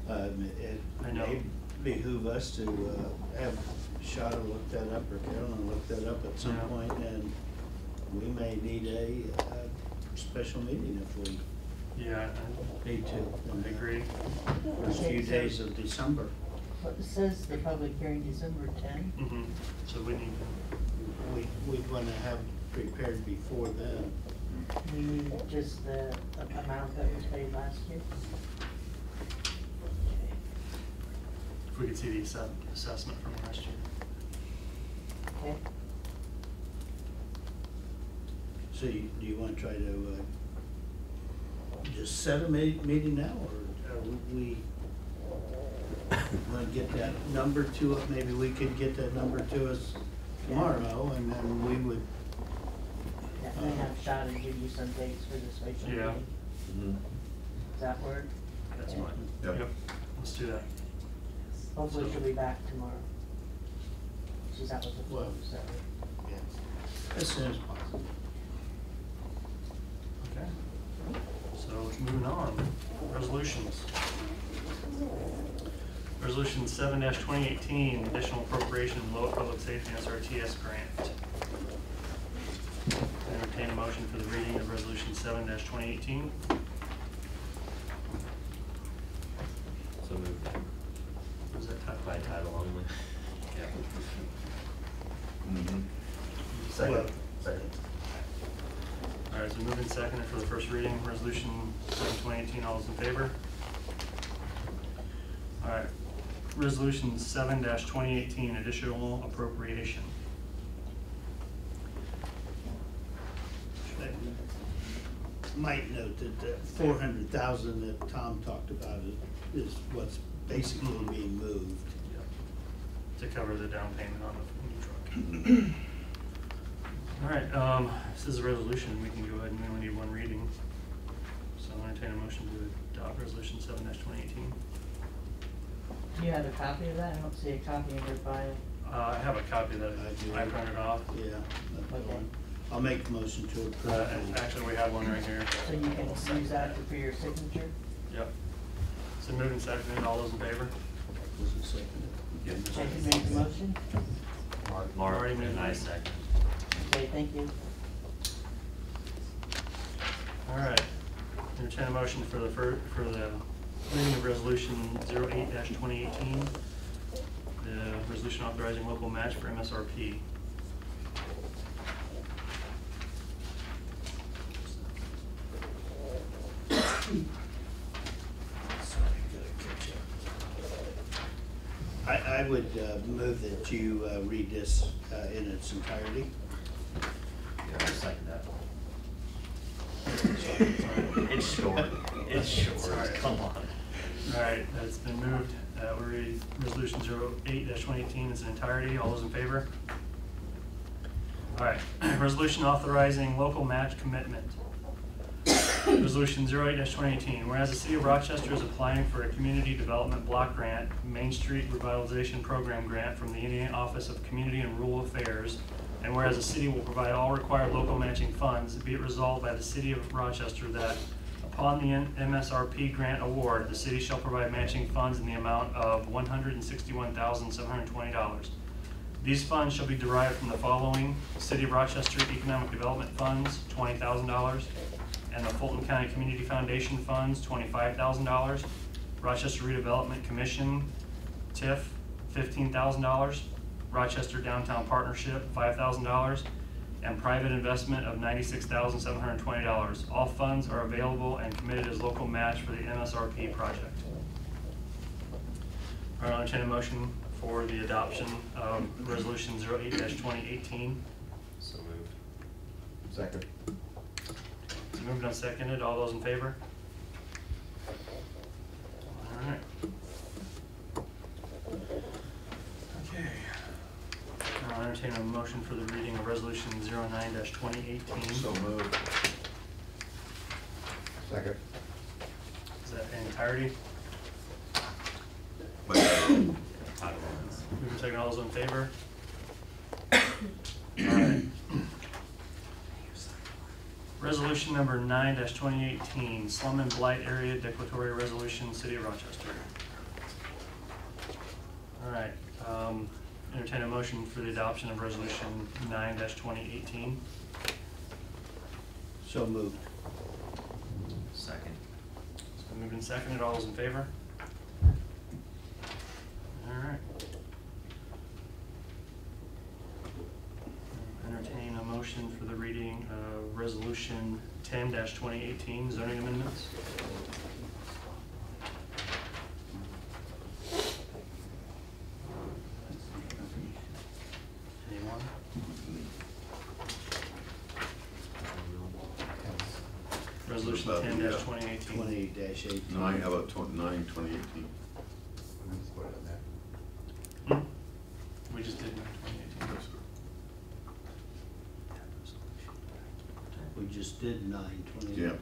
Um, it I know. may behoove us to, uh, have Shada look that up or Carolyn look that up at some Yeah. point, and we may need a, uh, special meeting if we Yeah, I- need to. in I the agree. First few days of December. What it says the public hearing December tenth? Mhm. So we need, We, we'd wanna have prepared before then. We need just the amount that was paid last year? If we could see the assess- assessment from last year. Okay. So you, do you wanna try to, uh, just set a ma- meeting now, or, or we wanna get that number to it, maybe we could get that number to us tomorrow, and then we would, That may have shot and give you some dates for this special Yeah. meeting. Mhm. Does that work? That's Okay. fine. Yep. Let's do that. Hopefully she'll be back tomorrow. She's out with the flu, Well- so. yeah, as soon as possible. Okay. So moving on, resolutions. Resolution seven twenty eighteen, additional appropriation Lowell Public Safety SRTS grant. Entertain a motion for the reading of resolution seven twenty eighteen. So moved. Was that title? By title only. Mhm. Well, All right, so moving and seconded for the first reading, resolution twenty eighteen all those in favor? All right, resolution seven twenty eighteen, additional appropriation. Might note that the four hundred thousand that Tom talked about is, is what's basically being moved. to cover the down payment on the new truck. All right, um, this is a resolution, we can go ahead and we only need one reading. So I'll entertain a motion to adopt resolution seven twenty eighteen. Do you have a copy of that? I don't see a copy in your file. Uh, I have a copy of that I do. I printed off. Yeah, that's Okay. one. I'll make the motion to Uh, approve. actually, we have one right here. So you can use that for your signature? Yep. So moving seconded, all those in favor? Was it seconded? Jason made the motion? Mark, Already made and I second. Okay, thank you. All right, entertain a motion for the fir, for the reading of resolution zero eight twenty eighteen. The resolution authorizing local match for MSRP. Sorry, gotta catch up. I, I would uh, move that you uh, read this uh, in its entirety. Yeah, I'll second that. It's short, it's short, come on. All right, that's been moved. Uh, we read resolution zero eight twenty eighteen in its entirety. All those in favor? All right, [CLEARS THROAT] resolution authorizing local match commitment. Resolution 08-2018, whereas the city of Rochester is applying for a community development block grant, Main Street Revitalization Program grant from the Indiana Office of Community and Rural Affairs, and whereas the city will provide all required local matching funds, be it resolved by the city of Rochester that upon the MSRP grant award, the city shall provide matching funds in the amount of one hundred and sixty-one thousand, seven hundred and twenty dollars. These funds shall be derived from the following: City of Rochester Economic Development Funds, twenty thousand dollars, and the Fulton County Community Foundation Funds, twenty-five thousand dollars. Rochester Redevelopment Commission, TIF, fifteen thousand dollars. Rochester Downtown Partnership, five thousand dollars. And private investment of ninety-six thousand, seven hundred and twenty dollars. All funds are available and committed as local match for the MSRP project. All right, I'll entertain a motion for the adoption of resolution 08-2018. So moved. Second. It's moved and seconded, all those in favor? All right. Okay. Now I'll entertain a motion for the reading of resolution zero nine twenty eighteen. So moved. Second. Is that in entirety? By title. Moved and seconded, all those in favor? All right. Resolution number nine twenty eighteen, slum and blight area declaratory resolution, city of Rochester. All right, um, entertain a motion for the adoption of resolution nine twenty eighteen. So moved. Second. It's been moved and seconded, all those in favor? All right. Entertain a motion for the reading of resolution ten twenty eighteen zoning amendments. Anyone? Resolution About the, ten uh, twenty eighteen. Twenty dash eighteen. Nine, how about tw- nine, twenty eighteen? Hmm? We just did nine twenty eighteen. Yes, sir. We just did nine twenty Yeah. eighteen.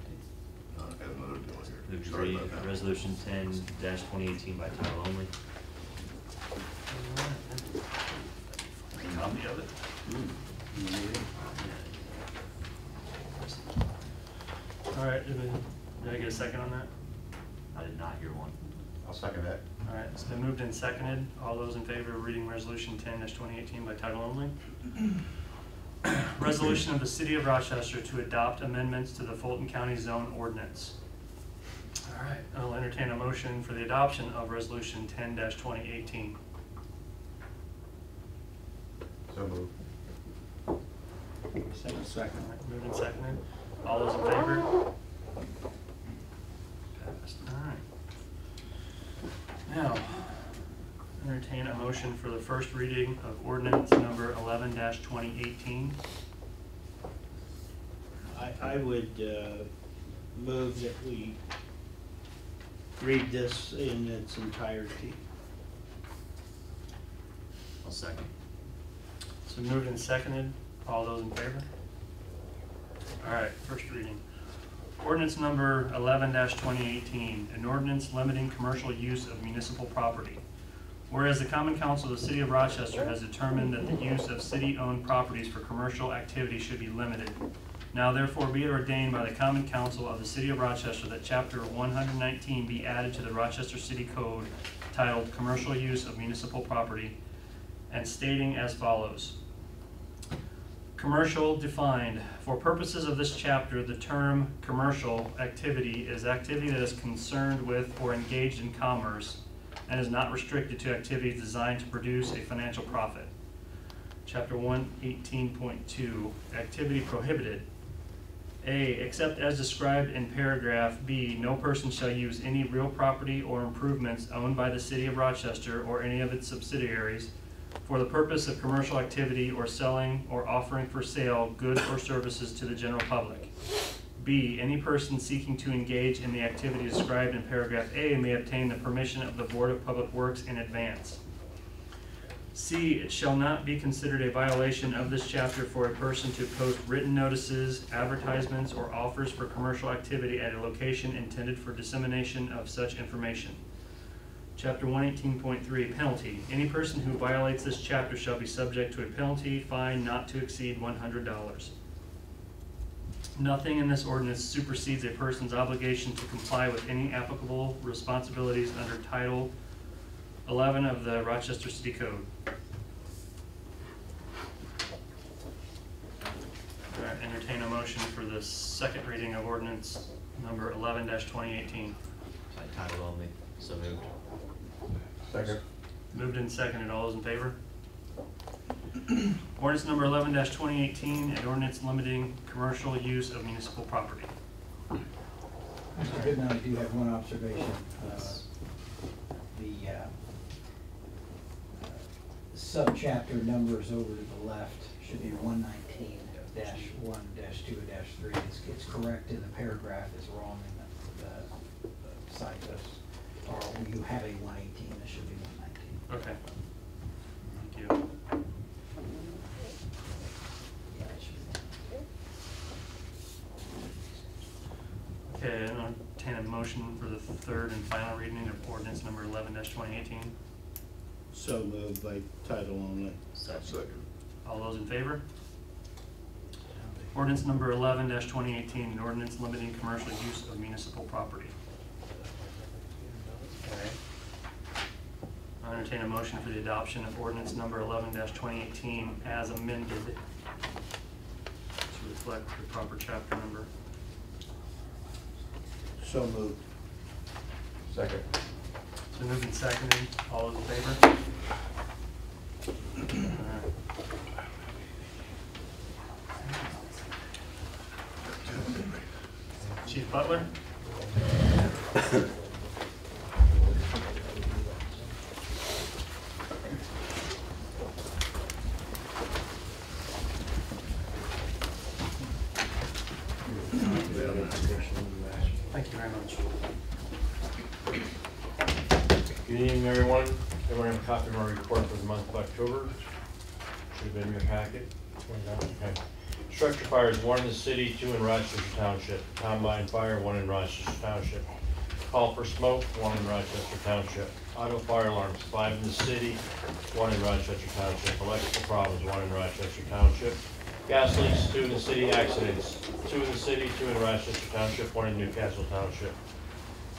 Uh, I had another deal here. Move to Sorry read about that. resolution ten twenty eighteen by title only. Copy of it. All right, did we- did I get a second on that? I did not hear one. I'll second that. All right, it's been moved and seconded. All those in favor of reading Resolution ten twenty eighteen by title only? Resolution of the City of Rochester to adopt amendments to the Fulton County Zone Ordinance. All right, I'll entertain a motion for the adoption of Resolution ten twenty eighteen. So moved. Second. Second. Moved and seconded. All those in favor? Passed. All right. Now, entertain a motion for the first reading of ordinance number eleven twenty eighteen. I, I would, uh, move that we read this in its entirety. I'll second. So moved and seconded. All those in favor? All right, first reading. Ordinance number eleven twenty eighteen, an ordinance limiting commercial use of municipal property. Whereas the Common Council of the City of Rochester has determined that the use of city-owned properties for commercial activity should be limited. Now therefore be it ordained by the Common Council of the City of Rochester that chapter one hundred nineteen be added to the Rochester City Code titled Commercial Use of Municipal Property and stating as follows. Commercial defined. For purposes of this chapter, the term commercial activity is activity that is concerned with or engaged in commerce and is not restricted to activities designed to produce a financial profit. Chapter one eighteen point two, activity prohibited. A, except as described in paragraph B, no person shall use any real property or improvements owned by the city of Rochester or any of its subsidiaries for the purpose of commercial activity or selling or offering for sale goods or services to the general public. B, any person seeking to engage in the activity described in paragraph A may obtain the permission of the Board of Public Works in advance. C, it shall not be considered a violation of this chapter for a person to post written notices, advertisements, or offers for commercial activity at a location intended for dissemination of such information. Chapter one eighteen point three, penalty. Any person who violates this chapter shall be subject to a penalty, fine not to exceed one hundred dollars. Nothing in this ordinance supersedes a person's obligation to comply with any applicable responsibilities under Title eleven of the Rochester City Code. All right, entertain a motion for the second reading of ordinance number eleven twenty eighteen. By title only, so moved. Second. Moved and seconded, all those in favor? [CLEARS THROAT] Ordinance number eleven twenty eighteen, an ordinance limiting commercial use of municipal property. Mr. Goodman, I do have one observation. Uh, The uh, subchapter numbers over to the left should be one nineteen dash one dash two dash three. It's, it's correct in the paragraph, it's wrong in the, the the side. Or you have a one eighteen, it should be one nineteen. Okay. Thank you. Okay, I'll entertain a motion for the third and final reading of ordinance number eleven twenty eighteen. So moved by title only. Second. All those in favor? Ordinance number eleven twenty eighteen, an ordinance limiting commercial use of municipal property. Okay. I entertain a motion for the adoption of ordinance number eleven twenty eighteen as amended to reflect the proper chapter number. So moved. Second. So moved and seconded, all those in favor? Chief Butler? [LAUGHS] Thank you very much. Good evening, everyone. Everyone have a copy of my report for the month of October? Should have been in your packet. Okay. Structure fires, one in the city, two in Rochester Township. Combine fire, one in Rochester Township. Call for smoke, one in Rochester Township. Auto fire alarms, five in the city, one in Rochester Township. Electrical problems, one in Rochester Township. Gas leaks, two in the city. Accidents, two in the city, two in Rochester Township, one in Newcastle Township.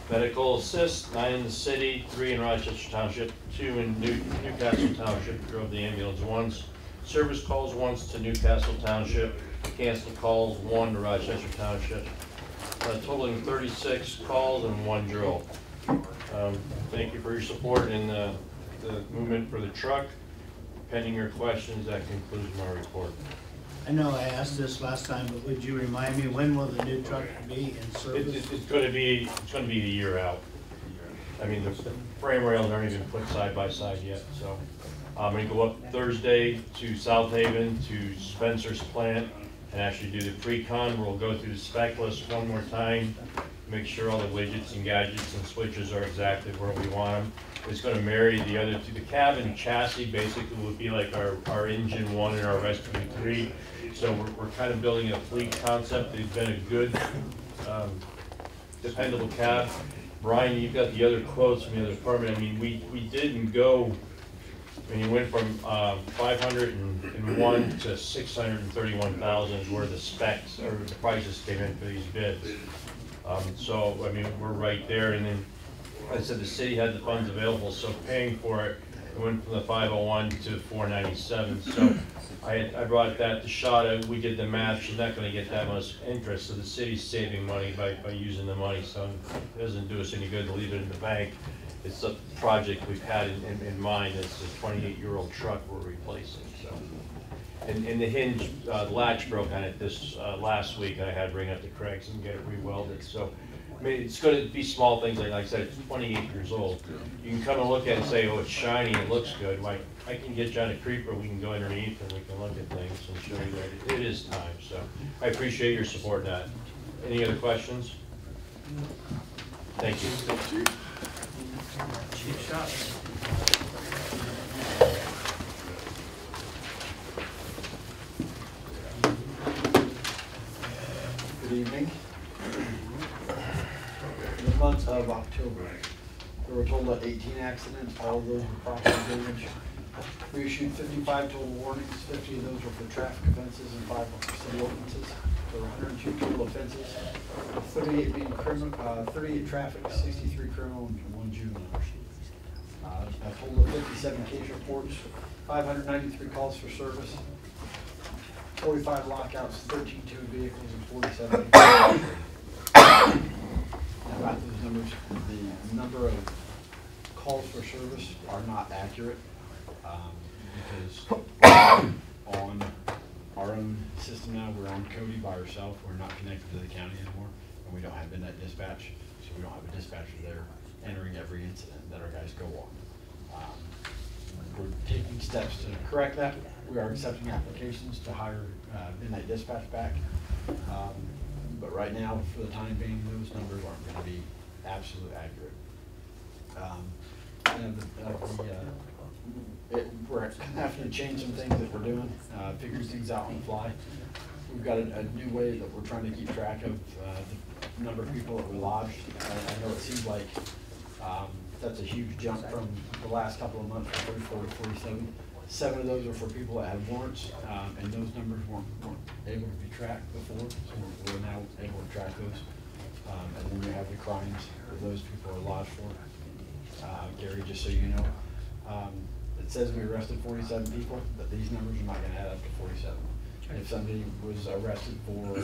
Medical assist, nine in the city, three in Rochester Township, two in New Newcastle Township, drove the ambulance once. Service calls once to Newcastle Township, canceled calls, one to Rochester Township. Uh, Totaling thirty-six calls and one drill. Um, Thank you for your support in the, the movement for the truck. Pending your questions, that concludes my report. I know I asked this last time, but would you remind me, when will the new truck be in It- service? It's, it's gonna be, it's gonna be a year out. I mean, the frame rails aren't even put side by side yet, so. I'm gonna go up Thursday to South Haven to Spencer's plant and actually do the pre-con. We'll go through the spec list one more time, make sure all the widgets and gadgets and switches are exactly where we want them. It's gonna marry the other two. The cabin chassis basically would be like our, our engine one and our rescue three. So we're, we're kind of building a fleet concept. They've been a good, um, dependable cab. Brian, you've got the other quotes from the other department. I mean, we, we didn't go, Mean, you went from, um, hundred and one to six hundred and thirty-one thousand is where the specs, or the prices came in for these bids. Um, so, I mean, we're right there, and then, I said, the city had the funds available, so paying for it, it went from the five oh one to four ninety-seven, so I, I brought that to Shada, we did the math, she's not gonna get that much interest, so the city's saving money by, by using the money, so it doesn't do us any good to leave it in the bank. It's a project we've had in, in, in mind, it's a twenty-eight-year-old truck we're replacing, so. And, and the hinge, uh, latch broke on it this, uh, last week, I had to bring up to Craig's and get it re-welded, so. I mean, it's gonna be small things, like, like I said, it's twenty-eight years old. You can come and look at it and say, oh, it's shiny, it looks good, like, I can get John a creeper, we can go underneath and we can look at things and show you that it is time, so. I appreciate your support, Nat. Any other questions? Thank you. Cheap shot. Good evening. In the month of October, there were a total of eighteen accidents, all of those were property damage. We issued fifty-five total warnings, fifty of those were for traffic offenses and five for civil offenses. There were hundred and two total offenses, thirty-eight being criminal, uh, thirty-eight traffic, sixty-three criminal, and one juvenile. Uh, a total of fifty-seven case reports, five hundred ninety-three calls for service, forty-five lockouts, thirteen towed vehicles, and forty-seven. [COUGHS] Now, about those numbers, the number of calls for service are not accurate, um, because on our own system now, we're on Cody by ourselves, we're not connected to the county anymore, and we don't have midnight dispatch, so we don't have a dispatcher there entering every incident that our guys go on. Um, we're taking steps to correct that. We are accepting applications to hire uh, midnight dispatch back. Um, But right now, for the time being, those numbers aren't gonna be absolutely accurate. Um, And the, uh, the, uh, it, we're having to change some things that we're doing, uh, figure things out on the fly. We've got a, a new way that we're trying to keep track of, uh, the number of people that we lodge. I, I know it seems like, um, that's a huge jump from the last couple of months, from thirty-four to forty-seven. Seven of those are for people that have warrants, um, and those numbers weren't, weren't able to be tracked before, so we're we're now able to track those. Um, and then we have the crimes that those people are lodged for. Uh, Gary, just so you know, um, it says we arrested forty-seven people, but these numbers are not gonna add up to forty-seven. If somebody was arrested for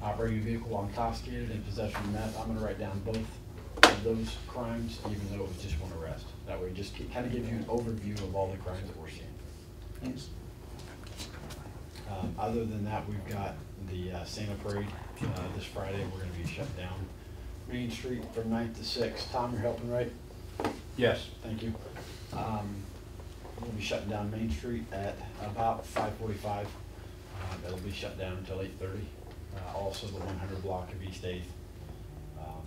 operating a vehicle intoxicated and possession of meth, I'm gonna write down both of those crimes, even though it was just one arrest. That way, just kind of gives you an overview of all the crimes that we're seeing. Um, other than that, we've got the uh, Santa Parade, uh, this Friday, we're gonna be shut down Main Street from 9 to 6. Tom, you're helping, right? Yes. Thank you. Um, we'll be shutting down Main Street at about five forty-five. Uh, it'll be shut down until eight thirty. Uh, also the one hundred block of East Eighth. Um,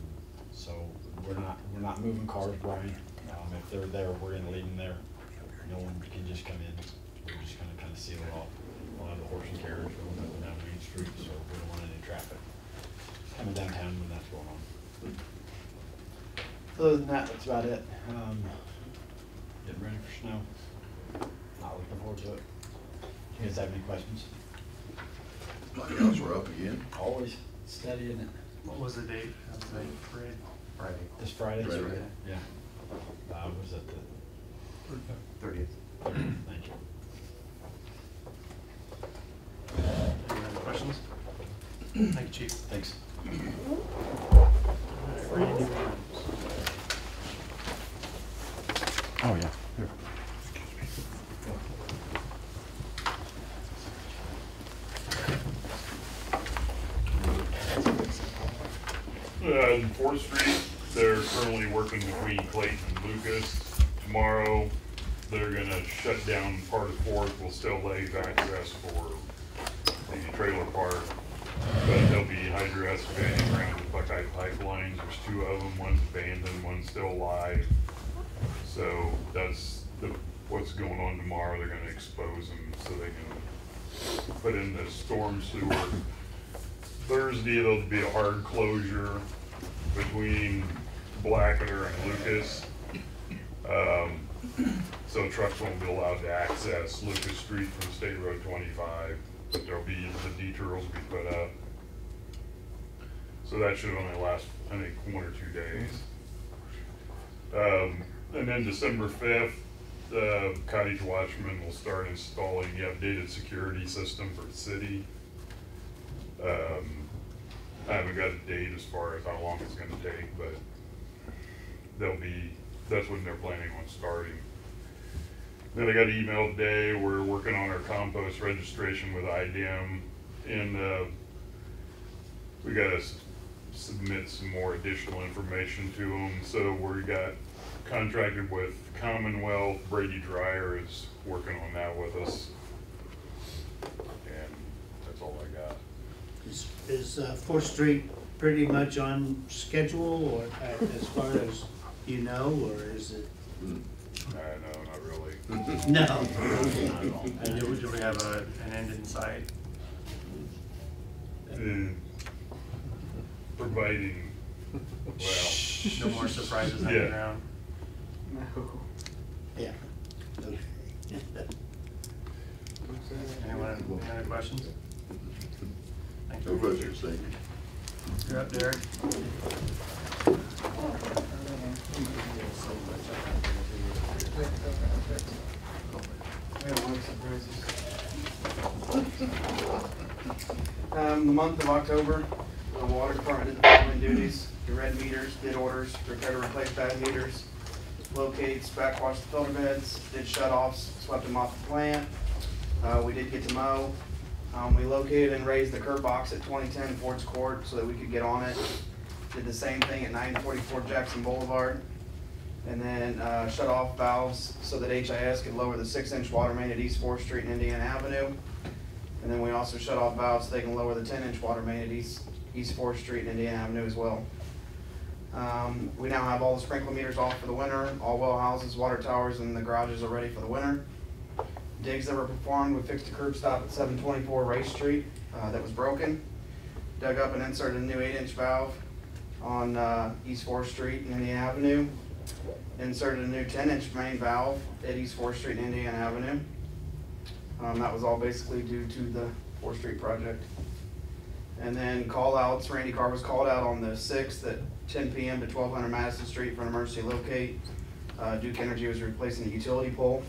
so we're not, we're not moving cars, Brian. Um, if they're there, we're gonna leave them there. No one can just come in. We're just gonna kind of seal it off. We'll have the horse and carriage rolling up and down Main Street, so we don't want any traffic coming downtown when that's going on. Other than that, that's about it. Um, getting ready for snow. Not looking forward to it. You guys have any questions? Blackouts were up again. Always steady, isn't it? What was the date of the parade? Friday. This Friday? Friday. Yeah. Uh, was that the? Thirtieth. Thirtieth, Thank you. Any other questions? Thank you, chief. Thanks. Oh, yeah. Uh, in Fourth Street, they're currently working between Clayton and Lucas. Tomorrow, they're gonna shut down part of Fourth, will still lay access for the trailer park. But there'll be hydro excavating around the Buckeye Pipeline, there's two of them, one's abandoned, one's still alive. So that's the, what's going on tomorrow, they're gonna expose them so they can put in the storm sewer Thursday, there'll be a hard closure between Blackadder and Lucas. Um, so trucks won't be allowed to access Lucas Street from State Road twenty-five, but there'll be, the detour will be put up. So that should only last, I think, one or two days. Um, and then December fifth, the Cottage Watchman will start installing the updated security system for the city. Um, I haven't got a date as far as how long it's gonna take, but they'll be, that's when they're planning on starting. Then I got an email today, we're working on our compost registration with IDEM and, uh, we gotta s- submit some more additional information to them, so we got contracted with Commonwealth, Brady Dryer is working on that with us. And that's all I got. Is, is uh, Fourth Street pretty much on schedule or uh, as far as you know, or is it? Hmm. Uh, no, not really. [LAUGHS] No. And do, do we have a, an end in sight? Uh, Providing, well. No more surprises on Yeah. the ground? Yeah. Okay. Anyone, any other questions? Thank No you. questions, thank you. You're up, Derek. Um, the month of October, the water department did the following duties, the red meters, did orders, repair to replace bad meters, locates, backwash the filter beds, did shut-offs, swept them off the plant. Uh, we did get to mow. Um, we located and raised the curb box at twenty-ten Ford's Court so that we could get on it. Did the same thing at nine forty-four Jackson Boulevard. And then, uh, shut off valves so that HIS could lower the six-inch water main at East Fourth Street and Indiana Avenue. And then we also shut off valves so they can lower the ten-inch water main at East, East Fourth Street and Indiana Avenue as well. Um, we now have all the sprinkler meters off for the winter, all well houses, water towers, and the garages are ready for the winter. Digs that were performed, we fixed a curb stop at seven twenty-four Race Street, uh, that was broken. Dug up and inserted a new eight-inch valve on, uh, East Fourth Street and Indiana Avenue. Inserted a new ten-inch main valve at East Fourth Street and Indiana Avenue. Um, that was all basically due to the Fourth Street project. And then call outs, Randy Carr was called out on the sixth at ten PM to twelve hundred Madison Street for an emergency locate. Uh, Duke Energy was replacing the utility pole.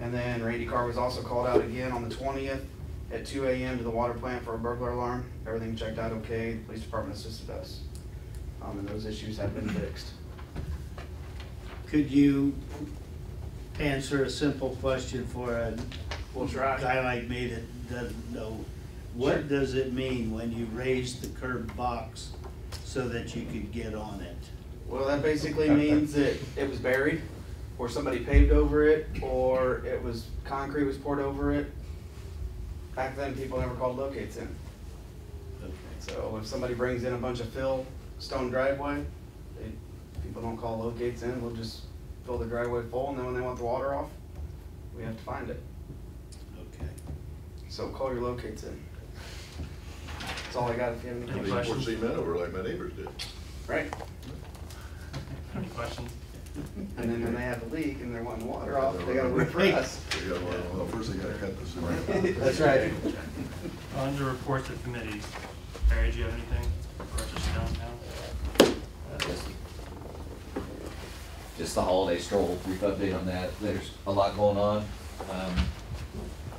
And then Randy Carr was also called out again on the twentieth at two AM to the water plant for a burglar alarm. Everything checked out okay, the police department assisted us. Um, and those issues have been fixed. Could you answer a simple question for a We'll try. guy like me that doesn't know? Sure. What does it mean when you raise the curb box so that you could get on it? Well, that basically means that it was buried, or somebody paved over it, or it was, concrete was poured over it. Back then, people never called locates in. Okay. So if somebody brings in a bunch of fill, stone driveway, people don't call locates in, we'll just fill the driveway full, and then when they want the water off, we have to find it. Okay. So call your locates in. That's all I got if you have any Any They questions. pour questions? cement over like my neighbors did. Right? Any questions? And then when they have a leak and they're wanting water off, they gotta wait for us. They got, [LAUGHS] well, well, first they gotta cut the sewer. That's right. On to reports of committees. Barry, do you have anything for us to down now? Uh, Yes, just the holiday stroll, brief update on that. There's a lot going on. Um,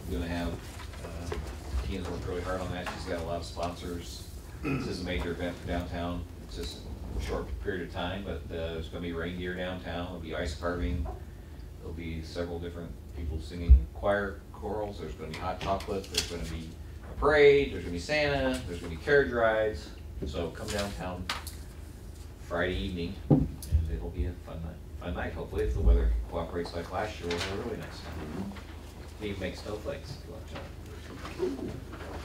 we're gonna have, um, Tina's worked really hard on that. She's got a lot of sponsors. This is a major event for downtown. It's just a short period of time, but, uh, there's gonna be reindeer downtown. There'll be ice carving. There'll be several different people singing choir chorals. There's gonna be hot chocolate. There's gonna be a parade. There's gonna be Santa. There's gonna be carriage rides. So come downtown Friday evening, and it'll be a fun night, fun night, hopefully, if the weather cooperates like last year, was a really nice time. Can even make snowflakes if you want to.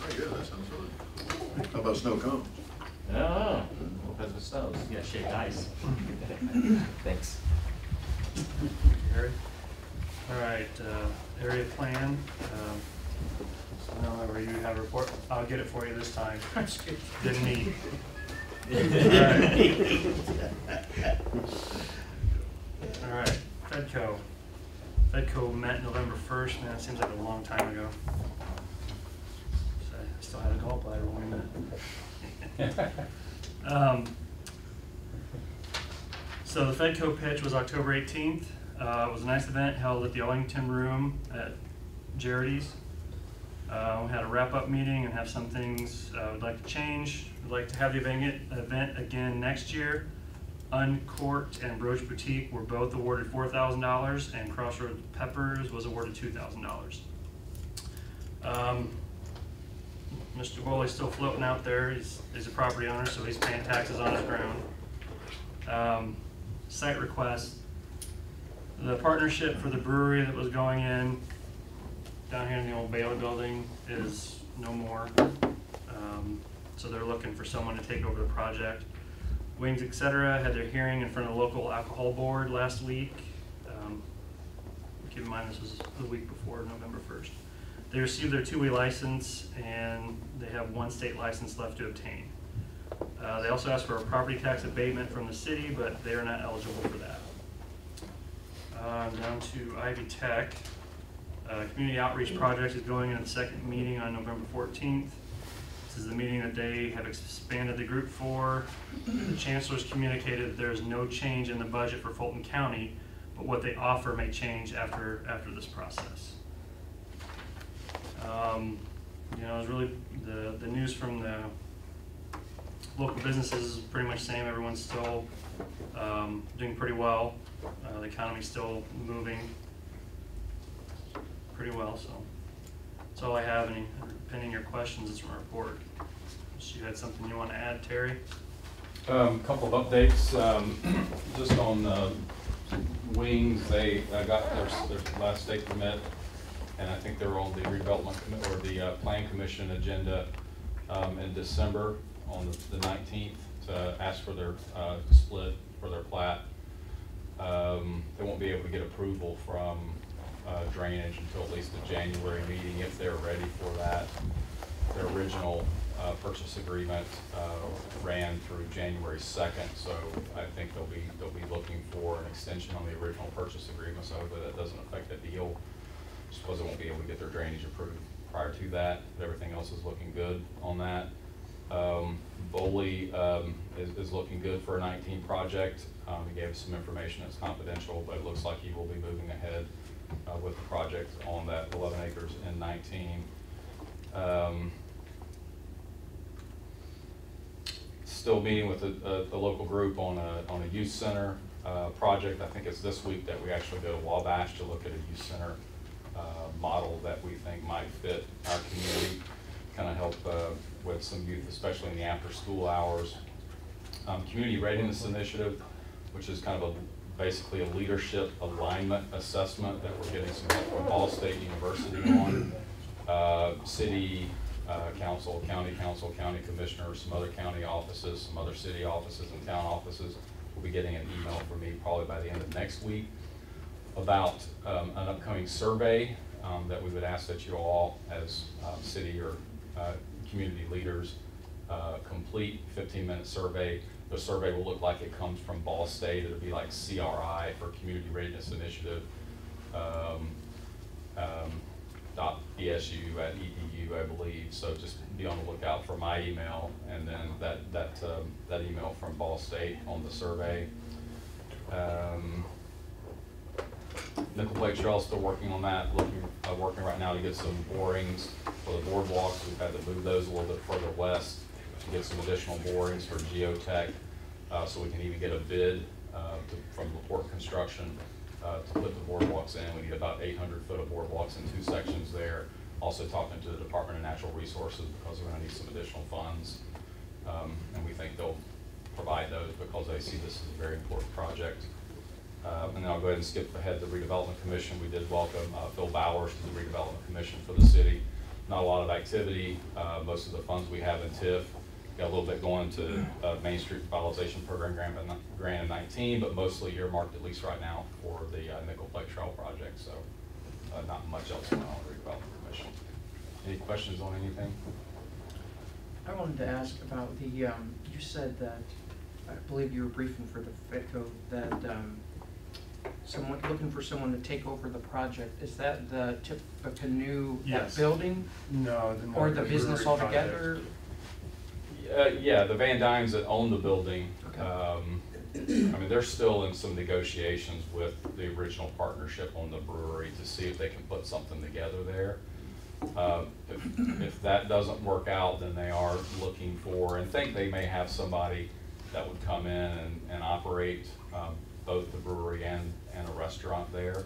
Very good, that sounds good. How about snow cones? I don't know, depends if it snows. Yeah, shaved ice. [LAUGHS] Thanks. Gary? All right, uh, area plan, um, I don't know where you have a report, I'll get it for you this time. [LAUGHS] Didn't [LAUGHS] need. All right, Fedco. Fedco met November first, man, it seems like a long time ago. So I still had a gallbladder when we met. Um, So the Fedco pitch was October eighteenth. Uh, it was a nice event held at the Ellington Room at Jarides. Uh, we had a wrap-up meeting and have some things, uh, we'd like to change. We'd like to have the event, event again next year. Uncorked and Broach Boutique were both awarded four thousand dollars and Crossroads Peppers was awarded two thousand dollars. Um, Mr. Woolley's still floating out there. He's, he's a property owner, so he's paying taxes on his ground. Um, site request. The partnership for the brewery that was going in down here in the old Baylor building is no more. Um, so they're looking for someone to take over the project. Wings Et Cetera had their hearing in front of the local alcohol board last week. Um, Keep in mind, this was the week before November first. They received their two-way license and they have one state license left to obtain. Uh, they also asked for a property tax abatement from the city, but they are not eligible for that. Uh, down to Ivy Tech. Uh, community outreach project is going in the second meeting on November fourteenth. This is the meeting that they have expanded the group for. The chancellor's communicated that there is no change in the budget for Fulton County, but what they offer may change after, after this process. Um, you know, it's really, the, the news from the local businesses is pretty much the same, everyone's still, um, doing pretty well. Uh, the economy's still moving pretty well, so. That's all I have, any, pending your questions, it's my report. Unless you had something you wanna add, Terry? Um, a couple of updates, um, just on, uh, wings, they, got their, their last state permit, and I think they're on the redevelopment, or the, uh, plan commission agenda, um, in December on the- the nineteenth, to ask for their, uh, split for their plat. Um, they won't be able to get approval from, uh, drainage until at least the January meeting, if they're ready for that. Their original, uh, purchase agreement, uh, ran through January second, so I think they'll be, they'll be looking for an extension on the original purchase agreement, so hopefully that doesn't affect the deal. Suppose they won't be able to get their drainage approved prior to that, but everything else is looking good on that. Um, Boley, um, is, is looking good for a nineteen project. Um, he gave us some information that's confidential, but it looks like he will be moving ahead, uh, with the project on that eleven acres in nineteen. Um, still meeting with a, a, a local group on a, on a youth center, uh, project. I think it's this week that we actually go to Wabash to look at a youth center, uh, model that we think might fit our community. Kind of help, uh, with some youth, especially in the after-school hours. Um, Community Readiness Initiative, which is kind of a, basically a leadership alignment assessment that we're getting some help with Ball State University on. Uh, city, uh, council, county council, county commissioners, some other county offices, some other city offices and town offices will be getting an email from me probably by the end of next week about, um, an upcoming survey, um, that we would ask that you all, as, um, city or, uh, community leaders, uh, complete fifteen-minute survey. The survey will look like it comes from Ball State, it'll be like CRI for Community Readiness Initiative, um, um, dot BSU at edu, I believe, so just be on the lookout for my email, and then that, that, um, that email from Ball State on the survey. Um, Nickel Plate Trail, still working on that, looking, uh, working right now to get some borings for the boardwalks. We've had to move those a little bit further west to get some additional borings for geotech, uh, so we can even get a bid, uh, to, from Laporte Construction, uh, to put the boardwalks in. We need about eight hundred foot of boardwalks in two sections there. Also talking to the Department of Natural Resources because we're gonna need some additional funds. Um, and we think they'll provide those because they see this as a very important project. Uh, And then I'll go ahead and skip ahead to redevelopment commission. We did welcome uh, Phil Bowers to the redevelopment commission for the city. Not a lot of activity. Uh, Most of the funds we have in TIF, got a little bit going to uh, Main Street Revitalization Program grant in- grant in nineteen, but mostly earmarked, at least right now, for the uh, Nickel Plate Trail project. So uh, not much else going on with the redevelopment commission. Any questions on anything? I wanted to ask about the, um, you said that, I believe you were briefing for the FETCO, that, um, someone, looking for someone to take over the project, is that the tip, the canoe, that Yes. building? No, the. Or the business brewery altogether? Uh, yeah, the Van Dynes that own the building, um, I mean, they're still in some negotiations with the original partnership on the brewery to see if they can put something together there. Uh, if, if that doesn't work out, then they are looking for, and think they may have somebody that would come in and, and operate, um, both the brewery and, and a restaurant there.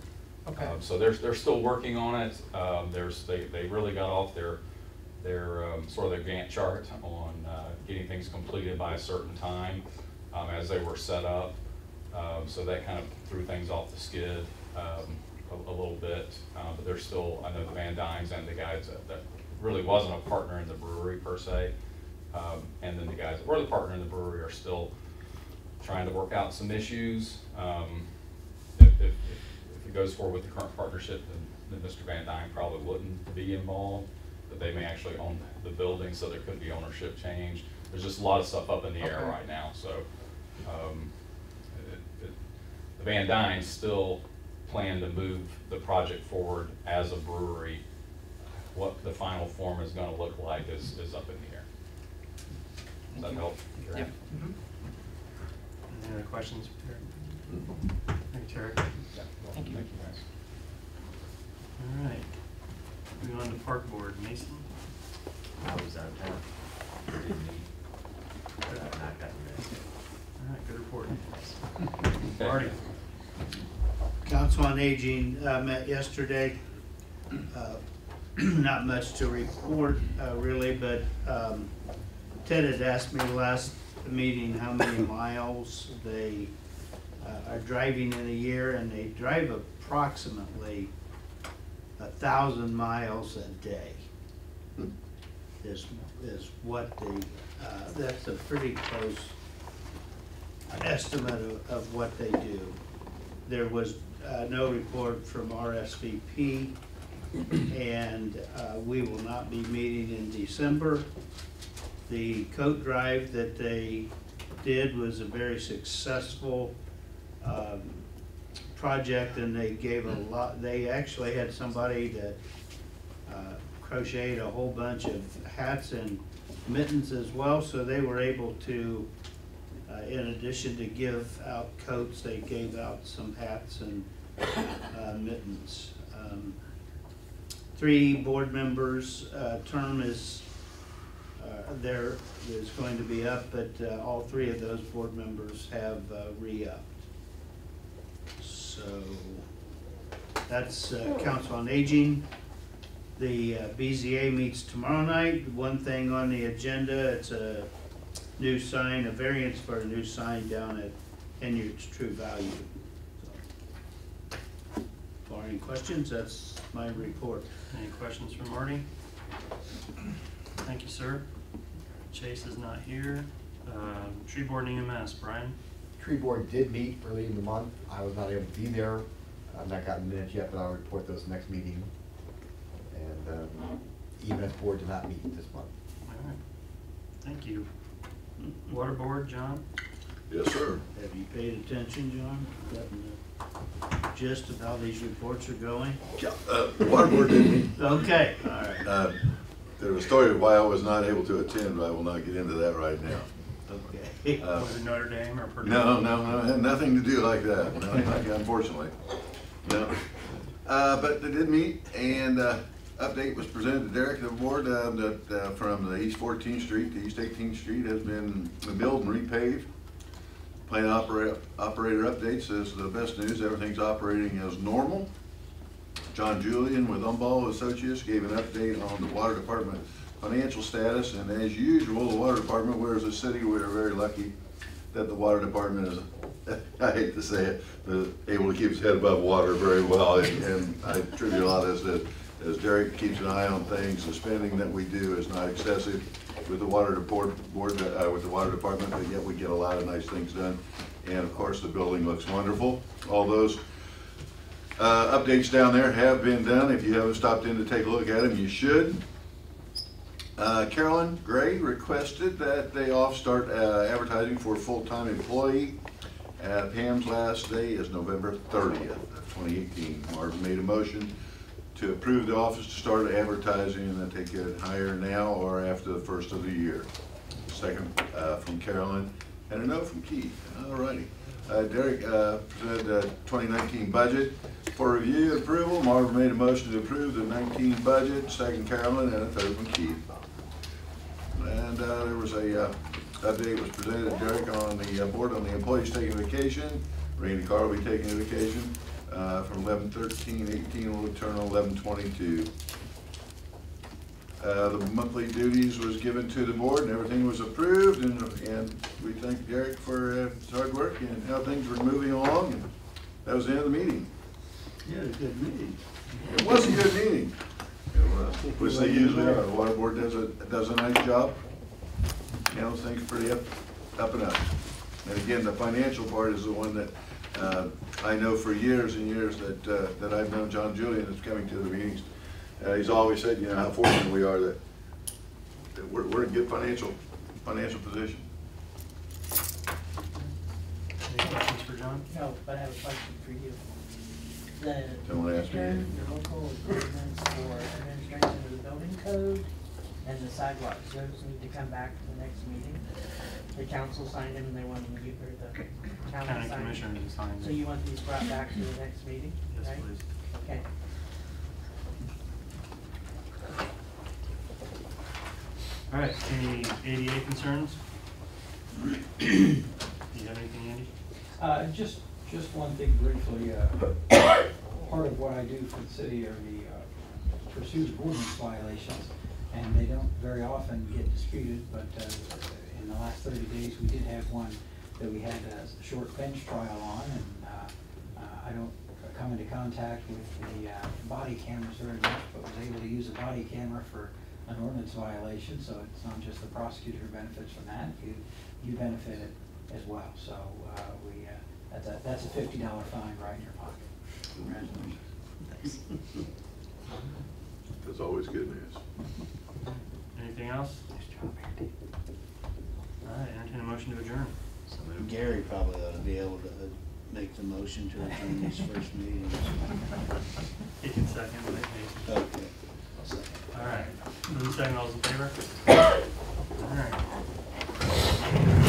Okay. Um, So they're, they're still working on it. Um, there's, they, they really got off their, their, um, sort of their Gantt chart on, uh, getting things completed by a certain time, um, as they were set up. Um, so that kind of threw things off the skid, um, a, a little bit. Uh, but they're still, I know the Van Dynes and the guys that, that really wasn't a partner in the brewery per se. Um, and then the guys that were the partner in the brewery are still trying to work out some issues. If, if, if it goes forward with the current partnership, then, then Mr. Van Dyne probably wouldn't be involved. But they may actually own the building, so there could be ownership change. There's just a lot of stuff up in the air Okay. right now, so, um, it, it, the Van Dynes still plan to move the project forward as a brewery. What the final form is gonna look like is, is up in the air. Does that help? Yeah. Mhm. Any other questions? Terry? Thank you, Terry. Thank you. guys. All right. Moving on to park board, Mason. I was out of town. Didn't meet. But I knocked out the rest. All right, good report. [LAUGHS] Marty. Council on Aging uh, met yesterday. Uh, [CLEARS THROAT] Not much to report, uh, really, but um, Ted had asked me last meeting how many [COUGHS] miles they uh, are driving in a year, and they drive approximately a thousand miles a day. Is, is what the, uh, that's a pretty close estimate of, of what they do. There was uh, no report from RSVP, and uh, we will not be meeting in December. The coat drive that they did was a very successful um, project, and they gave a lot, they actually had somebody that uh, crocheted a whole bunch of hats and mittens as well, so they were able to uh, in addition to give out coats, they gave out some hats and uh, mittens. Um, Three board members' uh, term is, uh, there is going to be up, but uh, all three of those board members have re-upped. So that's uh, Council on Aging. The uh, BZA meets tomorrow night. One thing on the agenda, it's a new sign, a variance for a new sign down at Enyard's True Value. So, Barring questions, that's my report. Any questions for Marty? Thank you, sir. Chase is not here. Um, Tree board EMS, Brian? Tree board did meet early in the month. I was not able to be there. I've not gotten minutes yet, but I'll report those next meeting. And um, EMS board did not meet this month. All right. Thank you. Water board, John? Yes, sir. Have you paid attention, John? Gotten the gist of how these reports are going? Uh, Water board did meet. Okay, all right, Uh, There was a story of why I was not able to attend, but I will not get into that right now. Uh, Was it Notre Dame or Purdue? No, no, no, it had nothing to do like that, no, not- unfortunately. No. Uh, but they did meet and, uh, update was presented to Derek, the board, uh, that, uh, from the East Fourteenth Street to East Eighteenth Street has been built and repaved. Plant operator, operator updates is the best news, everything's operating as normal. John Julian with Umbaugh Associates gave an update on the water department financial status, and as usual, the water department, we're as a city, we are very lucky that the water department is, [LAUGHS] I hate to say it, but able to keep its head above water very well, and, and I attribute a lot as that, as Derek keeps an eye on things, the spending that we do is not excessive with the water deport, board, uh, with the water department, but yet we get a lot of nice things done. And of course, the building looks wonderful. All those, uh, updates down there have been done. If you haven't stopped in to take a look at them, you should. Uh, Carolyn Gray requested that they off start uh, advertising for a full-time employee. Uh, Pam's last day is November thirtieth of twenty eighteen. Marvin made a motion to approve the office to start advertising and that they could hire now or after the first of the year. Second uh, from Carolyn and a note from Keith. All righty. Uh, Derek uh, presented the 2019 budget for review and approval. Marvin made a motion to approve the 19 budget, second Carolyn, and a third from Keith. And uh, there was a uh, update was presented, to Derek, on the uh, board on the employees taking vacation. Randy Carr will be taking a vacation uh, from 11/13/18 will return on 11/22. Uh, The monthly duties was given to the board and everything was approved and, and we thank Derek for uh, his hard work and how things were moving along and that was the end of the meeting. Yeah, it was a good meeting. It was a good meeting. It was, Which they usually are. The water board does a, does a nice job. Handles things pretty up, up and up. And again, the financial part is the one that, uh, I know for years and years that, uh, that I've known John Julian is coming to the meetings. Uh, he's always said, you know, how fortunate we are that, that we're, we're in good financial, financial position. Any questions for John? No, but I have a question for you. The Don't wanna ask me. your local improvements for administration of the building code and the sidewalks, those need to come back to the next meeting. The council signed them and they want you, or the county County signed them. commissioners signed So you want these brought back to the next meeting, Yes, right? please. Okay. All right, any ADA concerns? Do you have anything, Andy? Uh, just, just one thing briefly, uh, part of what I do for the city are the, pursuit of ordinance violations, and they don't very often get disputed, but, uh, in the last thirty days, we did have one that we had a short bench trial on, and, uh, uh, I don't come into contact with the, uh, body cameras very much, but was able to use a body camera for an ordinance violation, so it's not just the prosecutor who benefits from that, you, you benefit it as well, so, uh, we, uh, that's a, that's a fifty dollar fine right in your pocket. Congratulations. [LAUGHS] That's always good news. Anything else? All right, entertain a motion to adjourn. So Gary probably ought to be able to uh, make the motion to adjourn these first meetings. [LAUGHS] He can second, maybe. Okay. All right, move second, all's in favor? [COUGHS] All right.